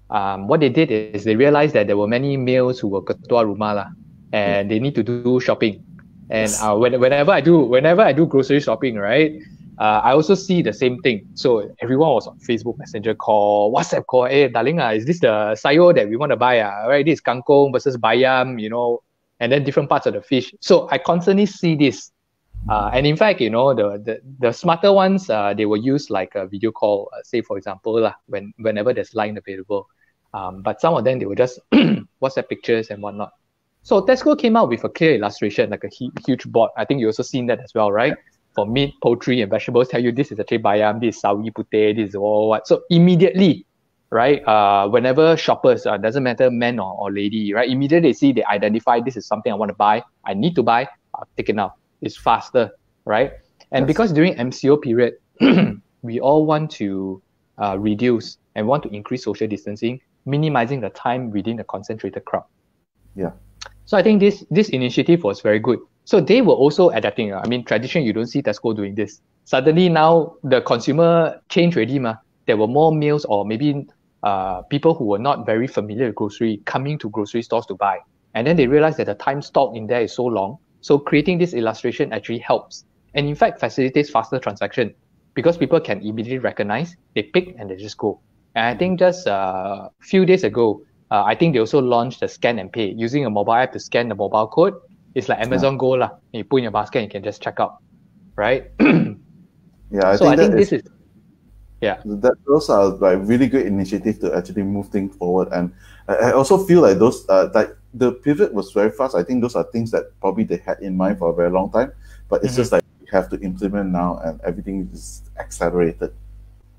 Um, what they did is they realized that there were many males who were ketua rumah lah, and they need to do shopping. And uh, when, whenever I do whenever I do grocery shopping, right, uh, I also see the same thing. So everyone was on Facebook Messenger call, WhatsApp call. Hey, darling, uh, is this the sayo that we want to buy? Uh? Right, this is kangkong versus bayam, you know, and then different parts of the fish. So I constantly see this. Uh, and in fact, you know, the the, the smarter ones, uh, they will use like a video call, uh, say for example, lah, when whenever there's line available. Um, but some of them they will just WhatsApp pictures and whatnot. So Tesco came out with a clear illustration, like a huge board. I think you also seen that as well, right? For meat, poultry, and vegetables, tell you this is actually bayam, this is sawi putih, this is all what. So immediately, right? Uh, whenever shoppers, uh, doesn't matter man or, or lady, right? Immediately they see, they identify this is something I want to buy, I need to buy, I'll take it It's faster, right? And yes. because during MCO period, we all want to uh, reduce and want to increase social distancing, minimizing the time within the concentrated crowd. Yeah. So I think this this initiative was very good. So they were also adapting. I mean, traditionally you don't see Tesco doing this. Suddenly now the consumer changed already, ma. There were more meals or maybe uh, people who were not very familiar with grocery coming to grocery stores to buy. And then they realized that the time stock in there is so long. So creating this illustration actually helps. And in fact facilitates faster transaction because people can immediately recognize, they pick and they just go. And I think just a uh, few days ago, uh, I think they also launched the scan and pay using a mobile app to scan the mobile code. It's like Amazon yeah. Go lah. You put in your basket, and you can just check out, right? yeah, I so think, I think this is, yeah. That those are like really good initiative to actually move things forward, and I, I also feel like those uh, like the pivot was very fast. I think those are things that probably they had in mind for a very long time, but it's mm-hmm. just like we have to implement now, and everything is accelerated.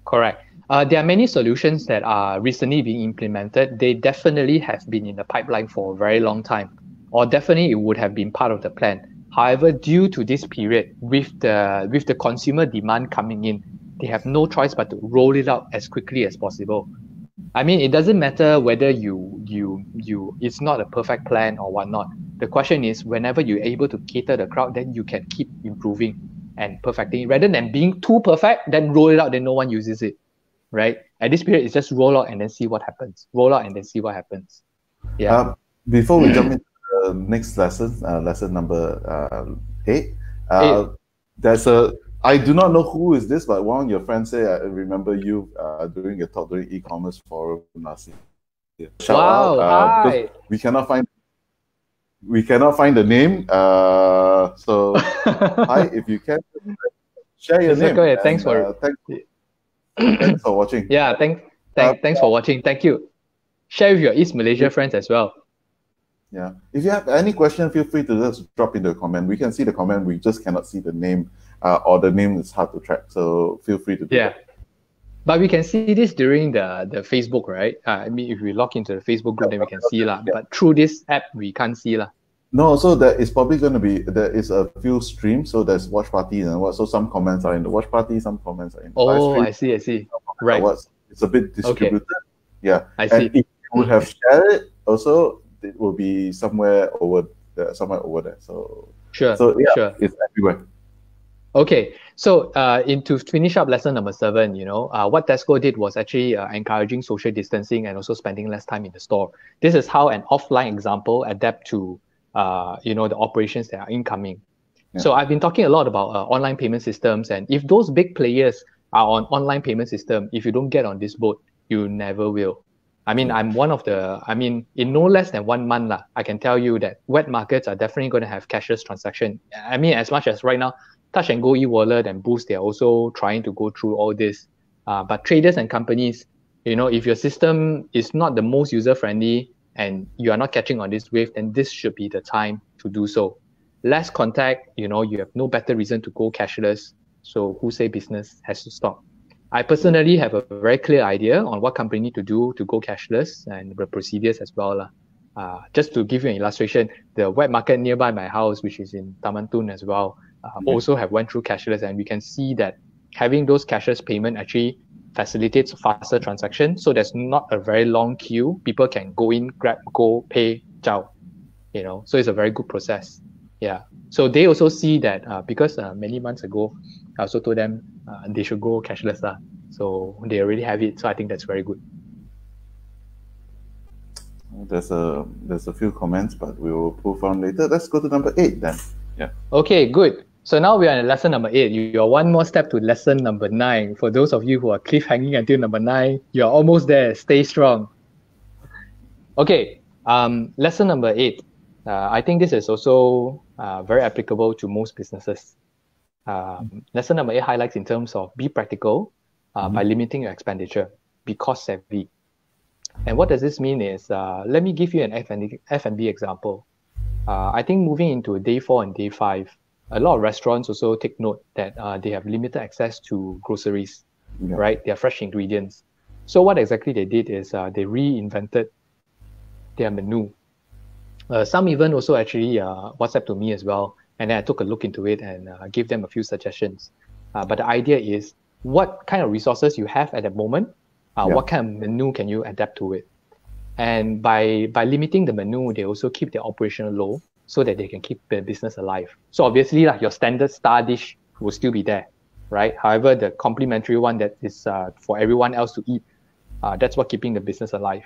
Correct. Uh, there are many solutions that are recently being implemented. They definitely have been in the pipeline for a very long time, or definitely it would have been part of the plan. However, due to this period, with the with the consumer demand coming in, they have no choice but to roll it out as quickly as possible. I mean, it doesn't matter whether you you you it's not a perfect plan or whatnot. The question is, whenever you're able to cater the crowd, then you can keep improving and perfecting rather than being too perfect, then roll it out, then no one uses it right? At this period, it's just roll out and then see what happens. Roll out and then see what happens. Yeah. Uh, before we jump into the next lesson, uh, lesson number uh, eight, uh, eight, there's a. I do not know who is this, but one of your friends say I remember you uh, doing a talk during e-commerce forum last year. Shout wow! Out, uh, hi. We cannot find we cannot find the name. Uh, so hi, if you can share your name. Go ahead. Thanks for uh, thank, thanks for watching. Yeah, thank, thank, uh, thanks for watching. Thank you. Share with your East Malaysia friends as well. Yeah. If you have any question, feel free to just drop in the comment. We can see the comment. We just cannot see the name, uh, or the name is hard to track. So feel free to. yeah. That. But we can see this during the the Facebook, right? Uh, I mean, if we log into the Facebook group, yeah, then we can see lah. Yeah. But through this app, we can't see lah. No, so there is probably going to be there is a few streams. So there's watch parties and what. So some comments are in the watch party, some comments are in. The oh, I see, I see. Right. It's a bit distributed. Okay. Yeah, I see. And if you would have shared it, also it will be somewhere over there, somewhere over there. So sure. So yeah, sure. it's everywhere. Okay, so uh, in to finish up lesson number seven, you know, uh, what Tesco did was actually uh, encouraging social distancing and also spending less time in the store. This is how an offline example adapt to uh, you know, the operations that are incoming. Yeah. So I've been talking a lot about uh, online payment systems, and if those big players are on online payment system, if you don't get on this boat, you never will. I mean, I'm one of the. I mean, in no less than one month, lah, I can tell you that wet markets are definitely going to have cashless transaction. I mean, as much as right now, Touch and Go e-wallet and Boost, they're also trying to go through all this. Uh, but traders and companies, you know, if your system is not the most user friendly, and you are not catching on this wave, then this should be the time to do so. Less contact, you know, you have no better reason to go cashless. So who say business has to stop? I personally have a very clear idea on what company to do to go cashless and the procedures as well. Uh, just to give you an illustration, the wet market nearby my house, which is in Taman Tun as well, mm-hmm. also have went through cashless, and we can see that having those cashless payment actually facilitates faster transaction. So there's not a very long queue. People can go in, grab, go, pay, ciao. You know, so it's a very good process. Yeah. So they also see that uh, because uh, many months ago, I also told them uh, they should go cashless. Uh, so they already have it. So I think that's very good. There's a there's a few comments, but we will move on later. Let's go to number eight then. Yeah. Okay, good. So now we are in lesson number eight. You are one more step to lesson number nine. For those of you who are cliffhanging until number nine, you're almost there. Stay strong. Okay, um, lesson number eight. Uh, I think this is also uh, very applicable to most businesses. Um, lesson number eight highlights in terms of be practical uh, mm-hmm. by limiting your expenditure, be cost savvy. And what does this mean is, uh, let me give you an F&B, F&B example. Uh, I think moving into day four and day five, a lot of restaurants also take note that uh, they have limited access to groceries, yeah. right? Their fresh ingredients. So what exactly they did is uh, they reinvented their menu. Uh, some even also actually uh, WhatsApp to me as well, and then I took a look into it and uh, gave them a few suggestions. but the idea is what kind of resources you have at the moment uh, yeah. what kind of menu can you adapt to it and by by limiting the menu they also keep their operational low so that they can keep their business alive so obviously like, your standard star dish will still be there right however the complementary one that is uh, for everyone else to eat uh, that's what keeping the business alive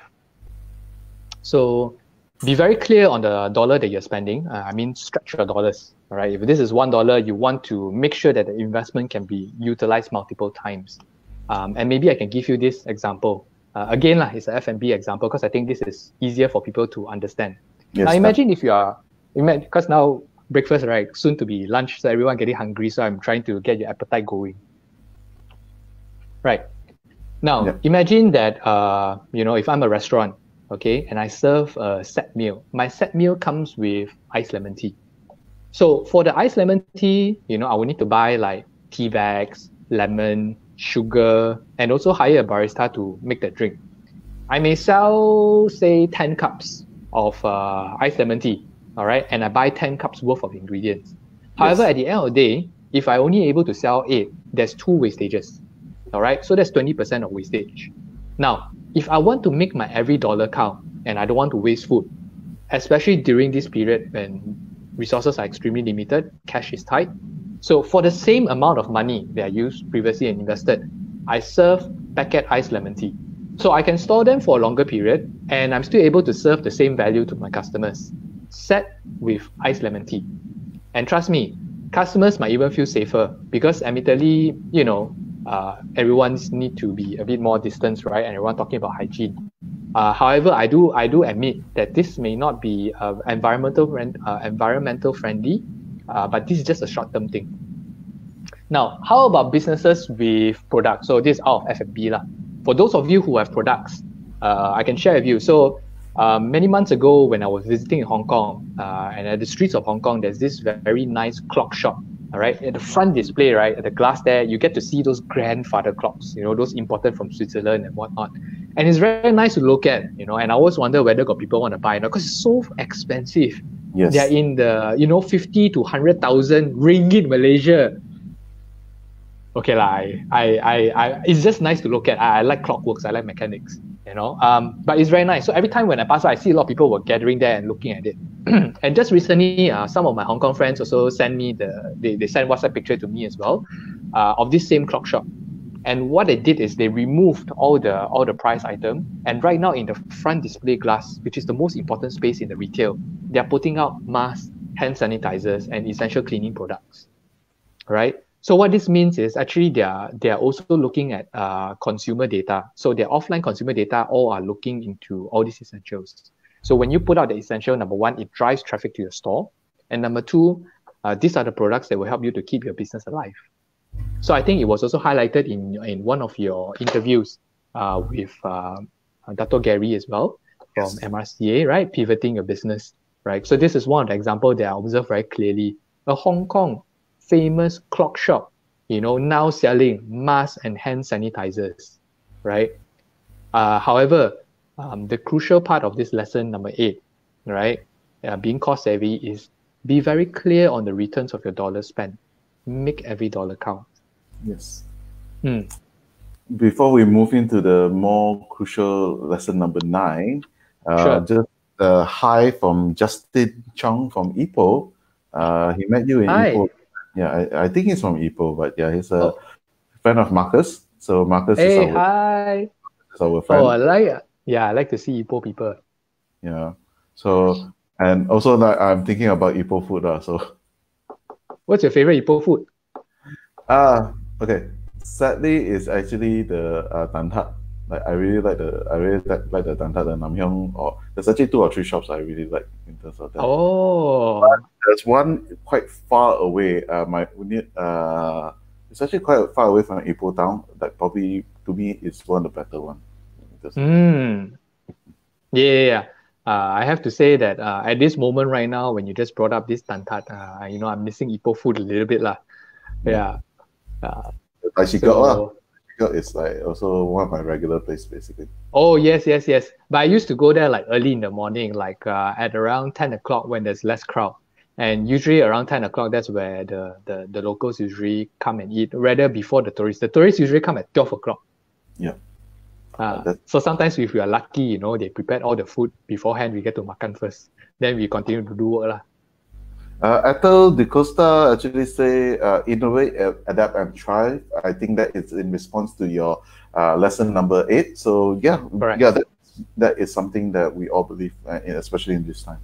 so be very clear on the dollar that you're spending uh, i mean stretch your dollars right? if this is one dollar you want to make sure that the investment can be utilized multiple times um, and maybe I can give you this example. Uh, again, lah, it's an F&B example because I think this is easier for people to understand. Yes, now imagine if you are, because now breakfast, right, soon to be lunch, so everyone getting hungry, so I'm trying to get your appetite going. Right. Now, yeah. imagine that, uh, you know, if I'm a restaurant, okay, and I serve a set meal, my set meal comes with iced lemon tea. So for the iced lemon tea, you know, I will need to buy like tea bags, lemon, sugar, and also hire a barista to make the drink. I may sell, say, 10 cups of uh, iced lemon tea, all right, and I buy 10 cups worth of ingredients. However, yes. at the end of the day, if I only able to sell eight, there's two wastages, all right, so that's 20% of wastage. Now, if I want to make my every dollar count and I don't want to waste food, especially during this period when resources are extremely limited, cash is tight, so for the same amount of money that I used previously and invested, I serve packet iced lemon tea. So I can store them for a longer period and I'm still able to serve the same value to my customers, set with iced lemon tea. And trust me, customers might even feel safer because admittedly, you know, uh, everyone's need to be a bit more distance, right? And everyone talking about hygiene. Uh, however, I do I do admit that this may not be uh, environmental uh, environmental friendly uh, but this is just a short-term thing. Now, how about businesses with products? So this is out of F&B. Lah. For those of you who have products, uh, I can share with you. So uh, many months ago when I was visiting in Hong Kong, uh, and at the streets of Hong Kong, there's this very nice clock shop. All right, at the front display, right, at the glass there, you get to see those grandfather clocks, you know, those imported from Switzerland and whatnot. And it's very nice to look at, you know, and I always wonder whether got people want to buy, you know, because it's so expensive. Yes. They're in the, you know, 50 to 100,000 ringgit Malaysia. Okay, la, I, I, I, I, it's just nice to look at. I, I like clockworks, I like mechanics, you know. Um, but it's very nice. So every time when I pass by, I see a lot of people were gathering there and looking at it. and just recently, uh, some of my Hong Kong friends also sent me the, they, they sent WhatsApp picture to me as well uh, of this same clock shop. And what they did is they removed all the all the price item, and right now in the front display glass, which is the most important space in the retail, they are putting out masks, hand sanitizers, and essential cleaning products. Right. So what this means is actually they are they are also looking at uh, consumer data. So their offline consumer data all are looking into all these essentials. So when you put out the essential, number one, it drives traffic to your store, and number two, uh, these are the products that will help you to keep your business alive. So I think it was also highlighted in in one of your interviews uh, with uh, Dr. Gary as well from yes. MRCA, right? Pivoting your business, right? So this is one of the examples that I observed very clearly. A Hong Kong famous clock shop you know, now selling masks and hand sanitizers, right? Uh, however, um, the crucial part of this lesson number eight, right, uh, being cost savvy is be very clear on the returns of your dollar spent. Make every dollar count. Yes. Mm. Before we move into the more crucial lesson number nine, uh, Sure. just uh, hi from Justin Chung from Ipoh. Uh, he met you in Hi. Ipoh. Yeah, I, I think he's from Ipoh, but yeah, he's a Oh. friend of Marcus. So Marcus Hey, is, our, hi. is our friend. Oh, I like. Yeah, I like to see Ipoh people. Yeah. So and also like I'm thinking about Ipoh food. Uh, so What's your favorite Ipoh food? ah okay. Sadly it's actually the uh, tan tat. Like I really like the I really like, like the tan tat and Nam Heong or there's actually two or three shops I really like in terms of that. Oh, There's one quite far away. Uh my uh it's actually quite far away from Ipoh town. Like probably to me it's one of the better one. Mm. yeah, yeah, yeah. Uh, I have to say that uh, at this moment right now, when you just brought up this tantat, uh, you know, I'm missing Ipoh food a little bit lah. Yeah. Uh, got lah. so, Got is like also one of my regular places, basically. oh yes, yes, yes. But I used to go there like early in the morning, like uh, at around ten o'clock when there's less crowd. And usually around ten o'clock, that's where the, the, the locals usually come and eat, rather before the tourists. The tourists usually come at twelve o'clock. Yeah. Uh, so sometimes if we are lucky, you know, they prepared all the food beforehand, we get to makan first. Then we continue to do work lah. Uh, Ethel De Costa actually say uh, innovate, adapt, and thrive. I think that is in response to your uh, lesson number eight. So yeah, Correct. yeah, that, that is something that we all believe, uh, in- especially in this time.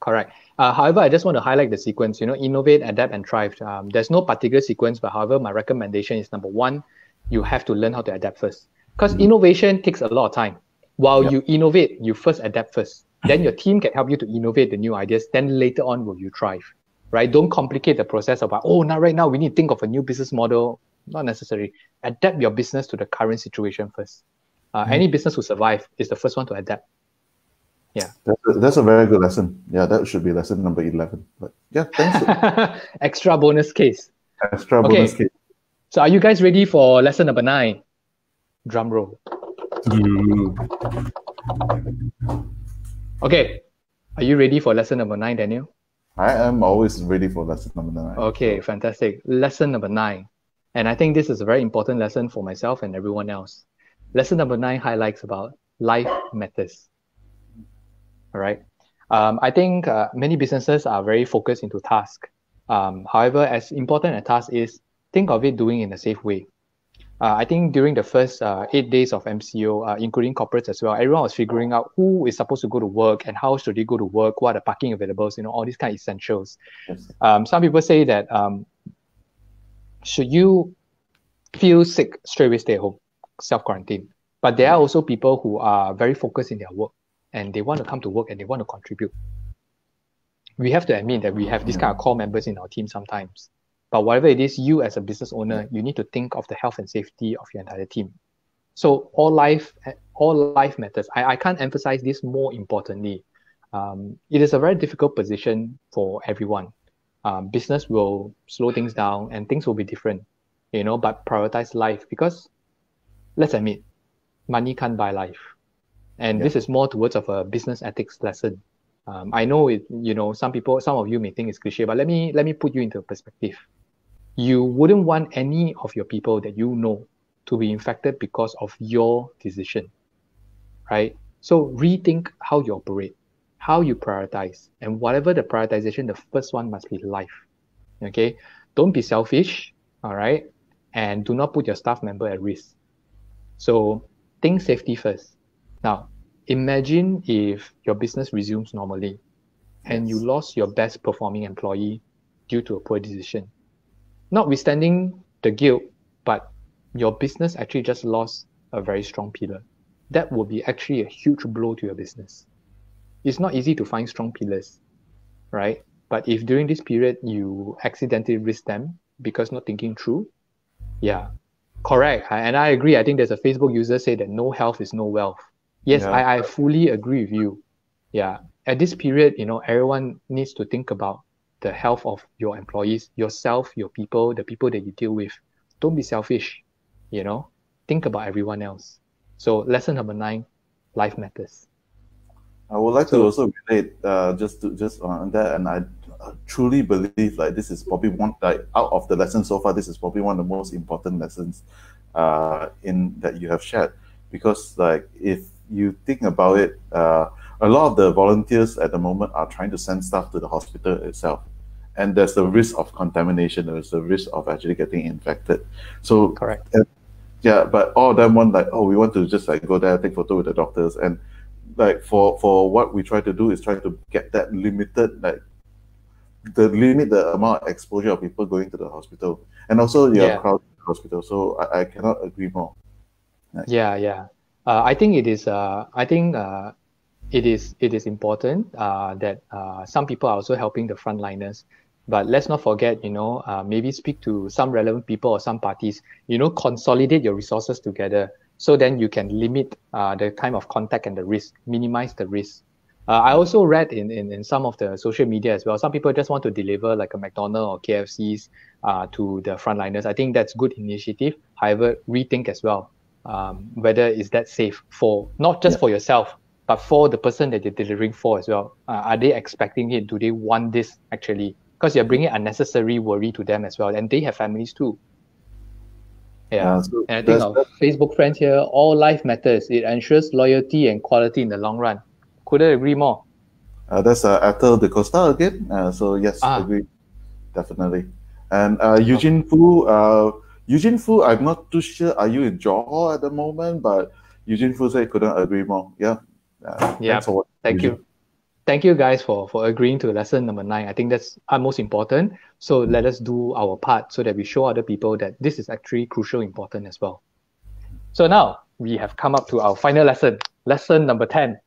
Correct. Uh, however, I just want to highlight the sequence, you know, innovate, adapt, and thrive. Um, there's no particular sequence, but however, my recommendation is number one, you have to learn how to adapt first. Because innovation takes a lot of time. While Yeah. you innovate, you first adapt first. Then your team can help you to innovate the new ideas. Then later on will you thrive. Right? Don't complicate the process of oh now right now we need to think of a new business model. Not necessary. Adapt your business to the current situation first. Uh, Any business who survive is the first one to adapt. That's a, that's a very good lesson. Yeah, that should be lesson number eleven. But yeah, thanks. Extra bonus case. Extra Okay. bonus case. So are you guys ready for lesson number nine? Drum roll. Okay. Are you ready for lesson number nine, Daniel? I am always ready for lesson number nine. Okay, fantastic. Lesson number nine. And I think this is a very important lesson for myself and everyone else. Lesson number nine highlights about life matters. All right. Um, I think uh, many businesses are very focused into task. Um, however, as important a task is, think of it doing in a safe way. Uh, I think during the first uh, eight days of MCO, uh, including corporates as well, everyone was figuring out who is supposed to go to work and how should they go to work, what are the parking availables, you know, all these kind of essentials. Yes. Um, some people say that um, should you feel sick, straight away stay home, self quarantine. But there are also people who are very focused in their work and they want to come to work and they want to contribute. We have to admit that we have these kind of core members in our team sometimes. But whatever it is, you as a business owner, you need to think of the health and safety of your entire team. So all life, all life matters. I, I can't emphasize this more importantly. Um, it is a very difficult position for everyone. Um, business will slow things down and things will be different, you know, but prioritize life because let's admit, money can't buy life. And Yeah. this is more towards of a business ethics lesson. Um, I know it, you know, some people, some of you may think it's cliche, but let me let me put you into perspective. You wouldn't want any of your people that you know to be infected because of your decision, right? So rethink how you operate, how you prioritize, and whatever the prioritization, the first one must be life. Okay, don't be selfish, all right, and do not put your staff member at risk. So think safety first. Now, imagine if your business resumes normally and you lost your best performing employee due to a poor decision. Notwithstanding the guilt, but your business actually just lost a very strong pillar. That would be actually a huge blow to your business. It's not easy to find strong pillars, right? But if during this period you accidentally risk them because not thinking through, yeah, correct. I- And I agree. I think there's a Facebook user say that no health is no wealth. Yes, Yeah. I, I fully agree with you. Yeah. At this period, you know, everyone needs to think about the health of your employees, yourself, your people, the people that you deal with. don't be selfish. You know, think about everyone else. So lesson number nine, life matters. I would like so, to also relate uh, just to just on that, and I truly believe like this is probably one like out of the lessons so far, this is probably one of the most important lessons uh, in that you have shared because like if you think about it, uh, a lot of the volunteers at the moment are trying to send stuff to the hospital itself. And there's the risk of contamination there's the risk of actually getting infected. So correct. uh, yeah but all of them want like oh we want to just like go there take photo with the doctors. And like for for what we try to do is try to get that limited like the limit the amount of exposure of people going to the hospital. And also your yeah. crowd hospital so I, I cannot agree more. Yeah yeah. Uh, i think it is uh, i think uh, it is it is important uh, that uh, some people are also helping the frontliners. But let's not forget you know uh, maybe speak to some relevant people or some parties you know consolidate your resources together so then you can limit uh, the time of contact and the risk minimize the risk. Uh, i also read in, in in some of the social media as well some people just want to deliver like a McDonald's or kfcs uh, to the frontliners. I think that's good initiative. However rethink as well um, whether is that safe for not just yeah. for yourself but for the person that they're delivering for as well uh, are they expecting it do they want this actually because you're bringing unnecessary worry to them as well and they have families too yeah, so and i think our facebook friends here all life matters it ensures loyalty and quality in the long run couldn't agree more uh, that's uh, Ethel De Costa again. Uh, so yes, ah. agree, definitely. And uh, Eugene okay. Fu, uh, Eugene Fu, I'm not too sure. Are you in Johor at the moment? But Eugene Fu said couldn't agree more. Yeah, uh, yeah. Thank you. Thank you guys for, for agreeing to lesson number nine. I think that's our most important. So let us do our part so that we show other people that this is actually crucial important as well. So now we have come up to our final lesson, lesson number 10.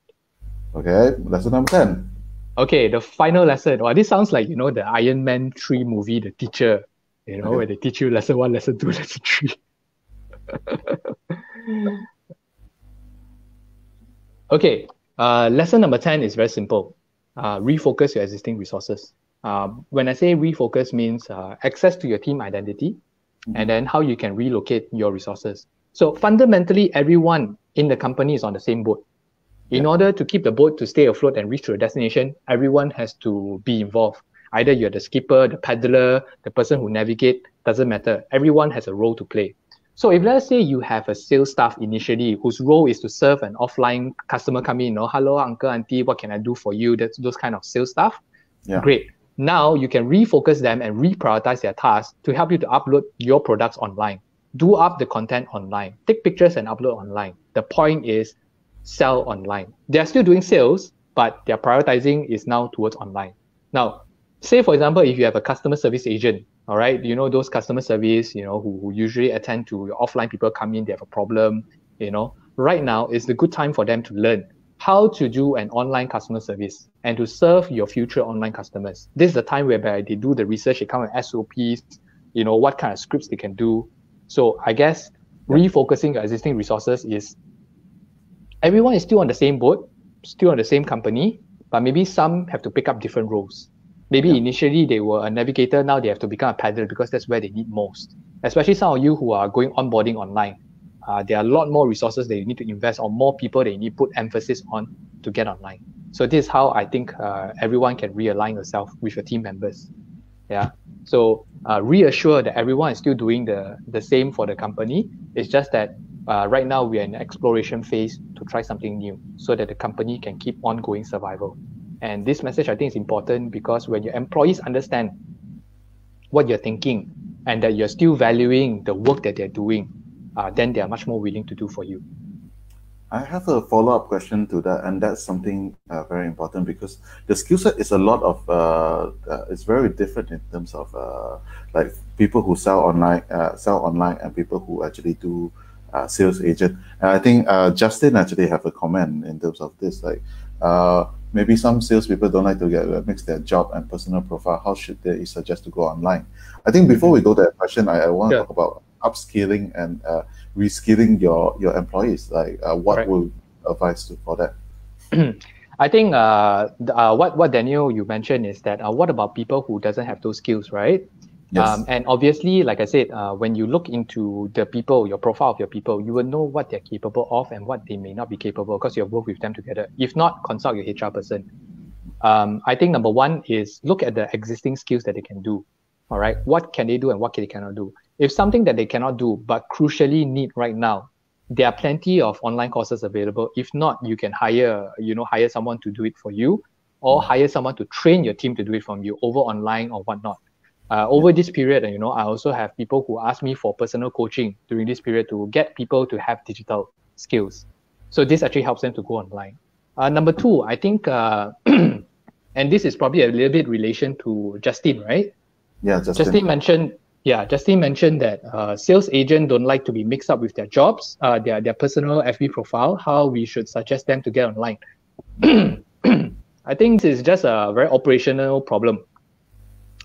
Okay, lesson number 10. Okay, the final lesson. Well, this sounds like, you know, the Iron Man 3 movie, The Teacher, you know, okay. where they teach you lesson one, lesson two, lesson three. Okay, uh, lesson number 10 is very simple. Uh, refocus your existing resources. Uh, when I say refocus means uh, access to your team identity mm-hmm. and then how you can relocate your resources. So fundamentally, everyone in the company is on the same boat. In yeah. order to keep the boat to stay afloat and reach to a destination, everyone has to be involved. Either you're the skipper, the paddler, the person who navigate, doesn't matter. Everyone has a role to play. So if let's say you have a sales staff initially whose role is to serve an offline customer coming in, you know, hello, uncle, auntie, what can I do for you? That's those kind of sales staff. Yeah. Great. Now you can refocus them and reprioritize their tasks to help you to upload your products online. Do up the content online. Take pictures and upload online. The point is sell online. They're still doing sales, but their prioritizing is now towards online. Now, say for example, if you have a customer service agent all right you know those customer service you know who, who usually attend to your offline people come in they have a problem you know. Right now is the good time for them to learn how to do an online customer service and to serve your future online customers. This is the time whereby they do the research they come with sops you know what kind of scripts they can do. So i guess refocusing your existing resources is everyone is still on the same boat still on the same company but maybe some have to pick up different roles Maybe yeah. initially they were a navigator, now they have to become a paddler because that's where they need most. Especially some of you who are going onboarding online. Uh, there are a lot more resources that you need to invest or more people that you need to put emphasis on to get online. So this is how I think uh, everyone can realign yourself with your team members. Yeah. So uh, reassure that everyone is still doing the, the same for the company. It's just that uh, right now we are in exploration phase to try something new so that the company can keep ongoing survival. And this message I think is important because when your employees understand what you're thinking and that you're still valuing the work that they're doing, uh, then they are much more willing to do for you. I have a follow up question to that, and that's something uh, very important because the skill set is a lot of uh, uh, it's very different in terms of uh, like people who sell online, uh, sell online, and people who actually do uh, sales agent. And I think Justin actually have a comment in terms of this, like maybe some salespeople don't like to get uh, mix their job and personal profile. How should they suggest to go online? I think before we go to that question, I, I want to yeah. talk about upskilling and uh, reskilling your your employees. Like, uh, what right. will advise to, for that? I think uh, uh, what what Daniel you mentioned is that uh, what about people who doesn't have those skills, right? Um, and obviously, like I said, uh, when you look into the people, your profile of your people, you will know what they're capable of and what they may not be capable because you have worked with them together. If not, consult your HR person. Um, I think number one is look at the existing skills that they can do. All right, what can they do and what can they cannot do? If something that they cannot do but crucially need right now, there are plenty of online courses available. If not, you can hire, you know, hire someone to do it for you, or hire someone to train your team to do it from you over online or whatnot uh, over this period, you know, I also have people who ask me for personal coaching during this period to get people to have digital skills. So this actually helps them to go online. Uh, number two, I think, uh, and this is probably a little bit relation to Justin, right? Yeah, Justin. Justin mentioned, yeah, Justin mentioned that uh, sales agent don't like to be mixed up with their jobs, uh, their their personal FB profile. How we should suggest them to get online. I think this is just a very operational problem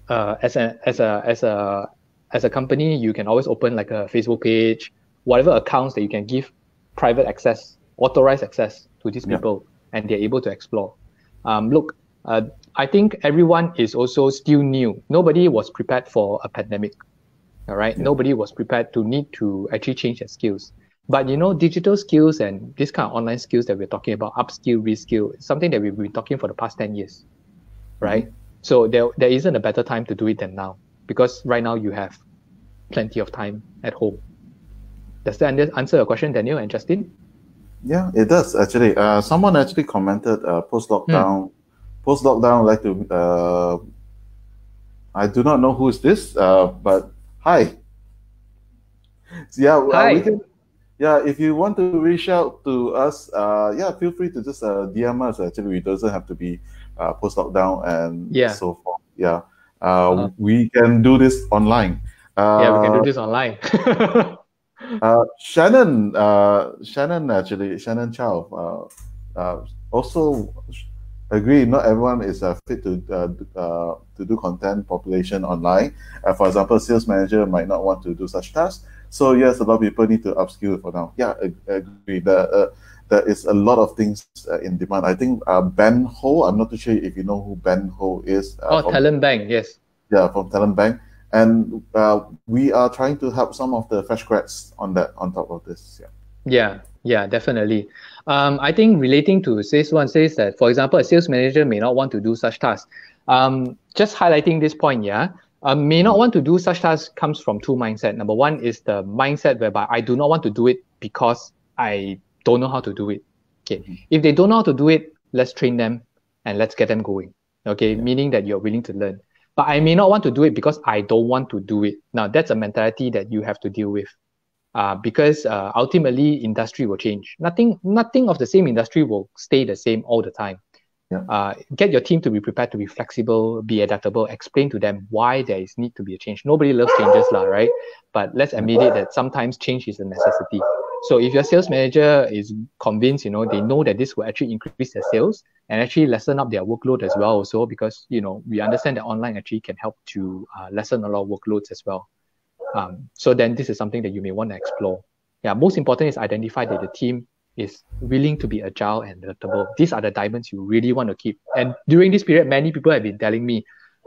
uh, as a as a as a as a company, you can always open like a Facebook page, whatever accounts that you can give private access, authorized access to these yeah. people, and they're able to explore. Um, look, uh, I think everyone is also still new. Nobody was prepared for a pandemic. All right, yeah. nobody was prepared to need to actually change their skills. But you know, digital skills and this kind of online skills that we're talking about, upskill, reskill, something that we've been talking for the past 10 years, right? Mm-hmm. So there, there isn't a better time to do it than now because right now you have plenty of time at home. Does that answer your question, Daniel and Justin? Yeah, it does actually. Uh, someone actually commented uh, post lockdown. Hmm. Post lockdown, like to. Uh, I do not know who is this, uh, but hi. So, yeah, uh, hi. Can, yeah. If you want to reach out to us, uh, yeah, feel free to just uh, DM us. Actually, it doesn't have to be uh, post lockdown and yeah. so forth. Yeah, uh, uh-huh. we can do this online. Uh, yeah, we can do this online. uh, Shannon, uh, Shannon actually, Shannon Chow, uh, uh, also agree. Not everyone is uh, fit to uh, uh, to do content population online. Uh, for example, sales manager might not want to do such tasks. So yes, a lot of people need to upskill for now. Yeah, agree. The uh, there is a lot of things uh, in demand. I think uh, Ben Ho, I'm not too sure if you know who Ben Ho is. Uh, oh, from, Talent Bank, yes. Yeah, from Talent Bank. And uh, we are trying to help some of the fresh grads on that, on top of this. Yeah. Yeah, yeah, definitely. Um, I think relating to sales one says that, for example, a sales manager may not want to do such tasks. Um, just highlighting this point, yeah, um, may not want to do such tasks comes from two mindset. Number one is the mindset whereby I do not want to do it because I don't know how to do it. Okay. Mm-hmm. If they don't know how to do it, let's train them and let's get them going. Okay. Yeah. Meaning that you're willing to learn. But I may not want to do it because I don't want to do it. Now that's a mentality that you have to deal with. Uh, because uh, ultimately industry will change. Nothing, nothing of the same industry will stay the same all the time. Yeah. Uh, get your team to be prepared to be flexible, be adaptable. Explain to them why there is need to be a change. Nobody loves changes, lah, right? But let's admit it that sometimes change is a necessity. So if your sales manager is convinced, you know, they know that this will actually increase their sales and actually lessen up their workload as well also because, you know, we understand that online actually can help to uh, lessen a lot of workloads as well. Um, so then this is something that you may want to explore. Yeah, most important is identify that the team is willing to be agile and adaptable. These are the diamonds you really want to keep. And during this period, many people have been telling me,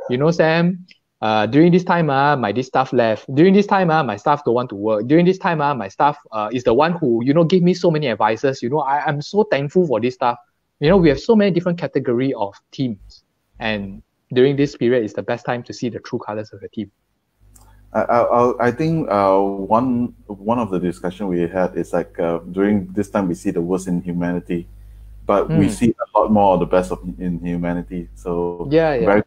you know, Sam, uh, during this time, uh, my this staff left. During this time, uh, my staff don't want to work. During this time, uh, my staff uh, is the one who, you know, gave me so many advices. You know, I, I'm so thankful for this staff. You know, we have so many different category of teams. And during this period is the best time to see the true colors of the team. I, I, I think uh, one one of the discussion we had is like uh, during this time we see the worst in humanity, but mm. we hmm. see a lot more of the best of in humanity. So yeah, yeah. Very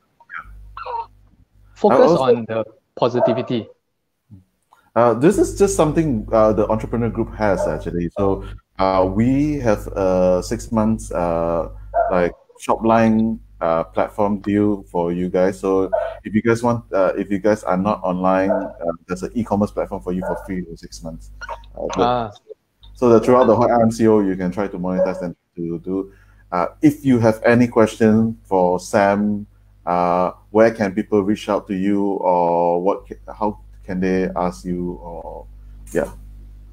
Focus also, on the positivity. Uh, this is just something uh, the entrepreneur group has actually. So uh, we have a six months uh, like Shopline uh, platform deal for you guys. So if you guys want, uh, if you guys are not online, uh, there's an e-commerce platform for you for free for six months. Uh, ah. So that throughout the whole MCO, you can try to monetize and to do. Uh, if you have any question for Sam uh, where can people reach out to you or what how can they ask you or yeah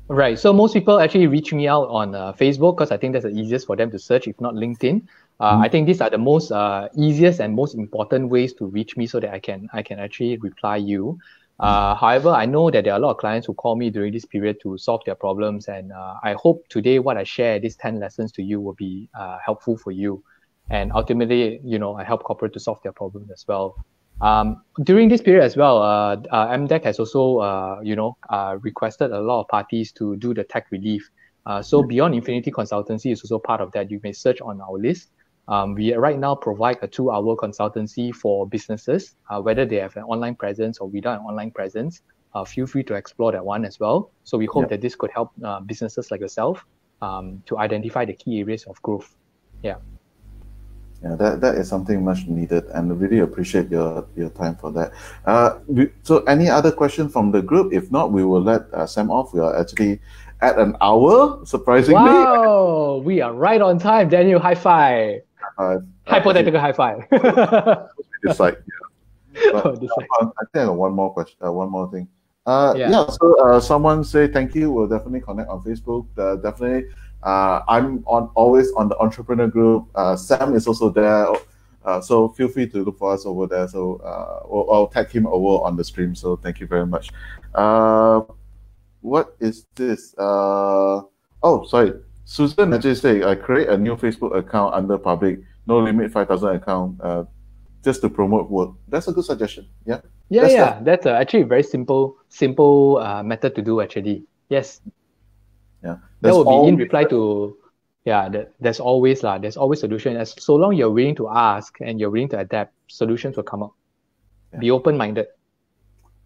right so most people actually reach me out on uh, facebook because i think that's the easiest for them to search if not linkedin Uh, mm I think these are the most uh, easiest and most important ways to reach me so that I can I can actually reply you. Uh, however, I know that there are a lot of clients who call me during this period to solve their problems, and uh, I hope today what I share, these ten lessons to you, will be uh, helpful for you, and ultimately, you know, I help corporate to solve their problems as well. Um, during this period as well, uh, uh, MDEC has also, uh, you know, uh, requested a lot of parties to do the tech relief. Uh, so Beyond Infinity Consultancy is also part of that. You may search on our list. Um, we right now provide a two-hour consultancy for businesses, uh, whether they have an online presence or without an online presence. Uh, feel free to explore that one as well. So we hope yep. that this could help uh, businesses like yourself um, to identify the key areas of growth. Yeah. Yeah, that, that is something much needed, and really appreciate your, your time for that. Uh, so, any other question from the group? If not, we will let uh, Sam off. We are actually at an hour, surprisingly. Wow, we are right on time, Daniel. High five. Uh, Hypothetical high five. it's like, yeah. But, uh, I think one more question, uh, one more thing. Uh, yeah. yeah so uh, someone say thank you. We'll definitely connect on Facebook. Uh, definitely, uh, I'm on always on the entrepreneur group. Uh, Sam is also there. Uh, so feel free to look for us over there. So uh, I'll, I'll tag him over on the stream. So thank you very much. Uh, what is this? Uh, oh, sorry. Susan actually say I create a new Facebook account under public, no limit, five thousand account, uh, just to promote work. That's a good suggestion. Yeah. Yeah, that's yeah. That's a, actually a very simple, simple uh, method to do. Actually, yes. Yeah. That will be in reply to. Yeah, that, there's always lah. There's always solution. As so long you're willing to ask and you're willing to adapt, solutions will come up. Yeah. Be open minded.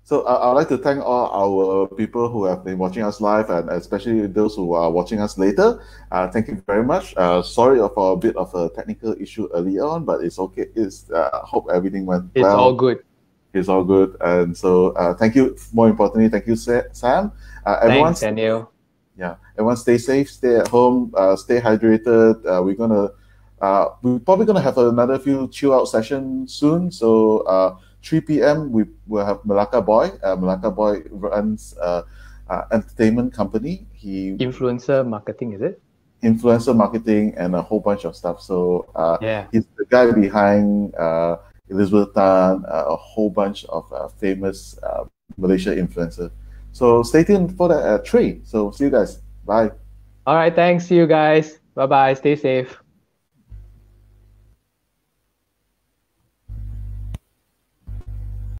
So uh, I'd like to thank all our people who have been watching us live and especially those who are watching us later. Uh, thank you very much. Uh, sorry for a bit of a technical issue early on, but it's okay. It's uh, hope everything went it's well. It's all good. It's all good. And so uh, thank you. More importantly, thank you, Sam. Uh, everyone, Thanks, Daniel. Yeah, everyone stay safe, stay at home, uh, stay hydrated. Uh, we're gonna uh, we're probably gonna have another few chill out sessions soon. So uh, 3 p.m. we will have Malacca Boy. Uh, Malacca Boy runs uh, uh, entertainment company. He influencer marketing is it? Influencer marketing and a whole bunch of stuff. So uh, yeah, he's the guy behind uh, Elizabeth Tan, uh, a whole bunch of uh, famous uh, Malaysia influencer. So stay tuned for that at three. So see you guys. Bye. All right. Thanks. See you guys. Bye bye. Stay safe.